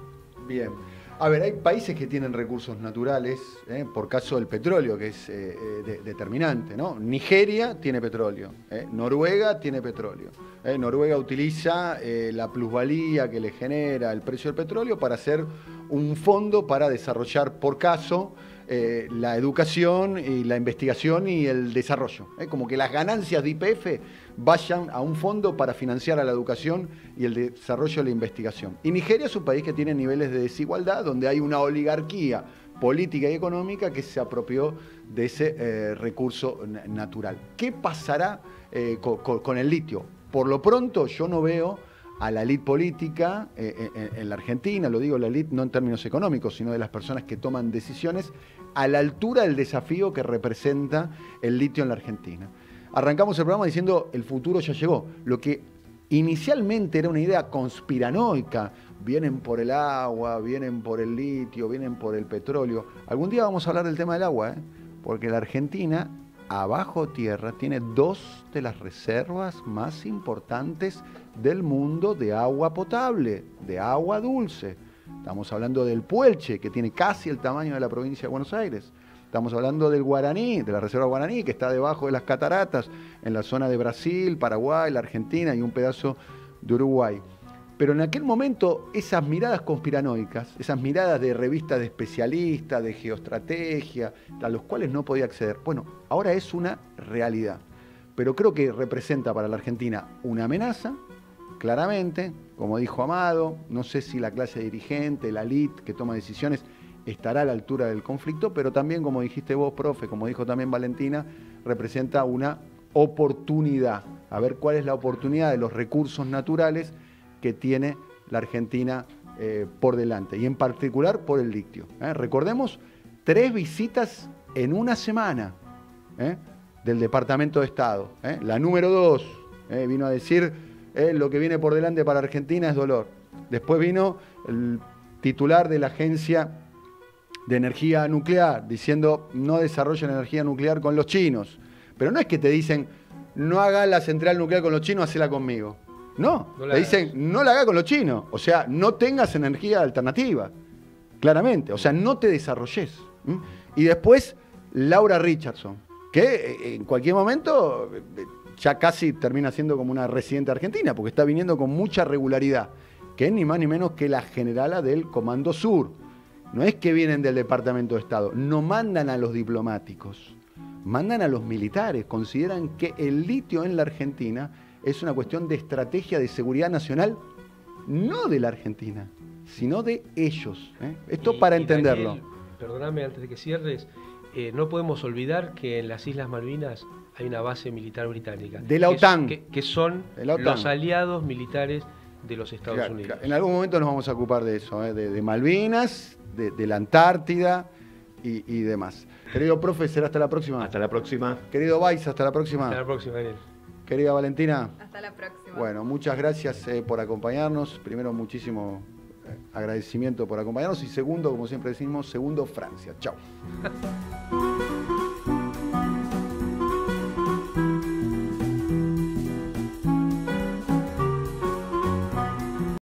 Speaker 17: Bien. A ver, hay países que tienen recursos naturales, ¿eh? por caso del petróleo, que es eh, eh, determinante, ¿no? Nigeria tiene petróleo, Noruega tiene petróleo. Noruega utiliza la plusvalía que le genera el precio del petróleo para hacer un fondo para desarrollar por caso la educación y la investigación y el desarrollo. Como que las ganancias de IPF vayan a un fondo para financiar a la educación y el desarrollo de la investigación. Y Nigeria es un país que tiene niveles de desigualdad, donde hay una oligarquía política y económica que se apropió de ese eh, recurso natural. ¿Qué pasará eh, con, el litio? Por lo pronto yo no veo a la elite política eh, en la Argentina, lo digo la elite no en términos económicos, sino de las personas que toman decisiones, a la altura del desafío que representa el litio en la Argentina arrancamos el programa diciendo el futuro ya llegó. Lo que inicialmente era una idea conspiranoica, vienen por el agua, vienen por el litio, vienen por el petróleo. Algún día vamos a hablar del tema del agua, ¿eh? porque la Argentina, abajo tierra, tiene dos de las reservas más importantes del mundo de agua potable, de agua dulce. Estamos hablando del Puelche, que tiene casi el tamaño de la provincia de Buenos Aires. Estamos hablando del Guaraní, de la Reserva Guaraní, que está debajo de las cataratas, en la zona de Brasil, Paraguay, la Argentina y un pedazo de Uruguay. Pero en aquel momento esas miradas conspiranoicas, esas miradas de revistas de especialistas, de geoestrategia, a los cuales no podía acceder, bueno, ahora es una realidad. Pero creo que representa para la Argentina una amenaza, claramente, como dijo Amado, no sé si la clase dirigente, la elite que toma decisiones, estará a la altura del conflicto, pero también, como dijiste vos, profe, como dijo también Valentina, representa una oportunidad, a ver cuál es la oportunidad de los recursos naturales que tiene la Argentina eh, por delante, y en particular por el litio. ¿eh? Recordemos, tres visitas en una semana ¿eh? del Departamento de Estado. La número dos vino a decir, lo que viene por delante para Argentina es dolor. Después vino el titular de la agencia de energía nuclear, diciendo no desarrollen energía nuclear con los chinos. Pero no es que te dicen, no haga la central nuclear con los chinos, hacela conmigo. No, te dicen, no la haga con los chinos. O sea, no tengas energía alternativa. Claramente. O sea, no te desarrolles. Y después, Laura Richardson, que eh, en cualquier momento eh, ya casi termina siendo como una residente argentina, porque está viniendo con mucha regularidad, que es ni más ni menos que la generala del Comando Sur. No es que vienen del Departamento de Estado, no mandan a los diplomáticos, mandan a los militares. Consideran que el litio en la Argentina es una cuestión de estrategia de seguridad nacional, no de la Argentina, sino de ellos. ¿eh? Esto
Speaker 25: Y-
Speaker 17: para
Speaker 25: y
Speaker 17: entenderlo.
Speaker 25: Daniel, perdóname antes de que cierres, eh, no podemos olvidar que en las Islas Malvinas hay una base militar británica.
Speaker 17: De la OTAN.
Speaker 25: Que, que son
Speaker 17: OTAN.
Speaker 25: los aliados militares de los Estados
Speaker 17: Claro,
Speaker 25: Unidos.
Speaker 17: claro. En algún momento nos vamos a ocupar de eso, ¿eh? de, de Malvinas, de, de la Antártida y, y demás. Querido profe, será hasta la próxima.
Speaker 24: Hasta la próxima.
Speaker 17: Querido Vais, hasta la próxima.
Speaker 25: Hasta la próxima, Daniel.
Speaker 17: Querida Valentina.
Speaker 23: Hasta la próxima.
Speaker 17: Bueno, muchas gracias eh, por acompañarnos. Primero, muchísimo eh, agradecimiento por acompañarnos. Y segundo, como siempre decimos, segundo, Francia. Chao.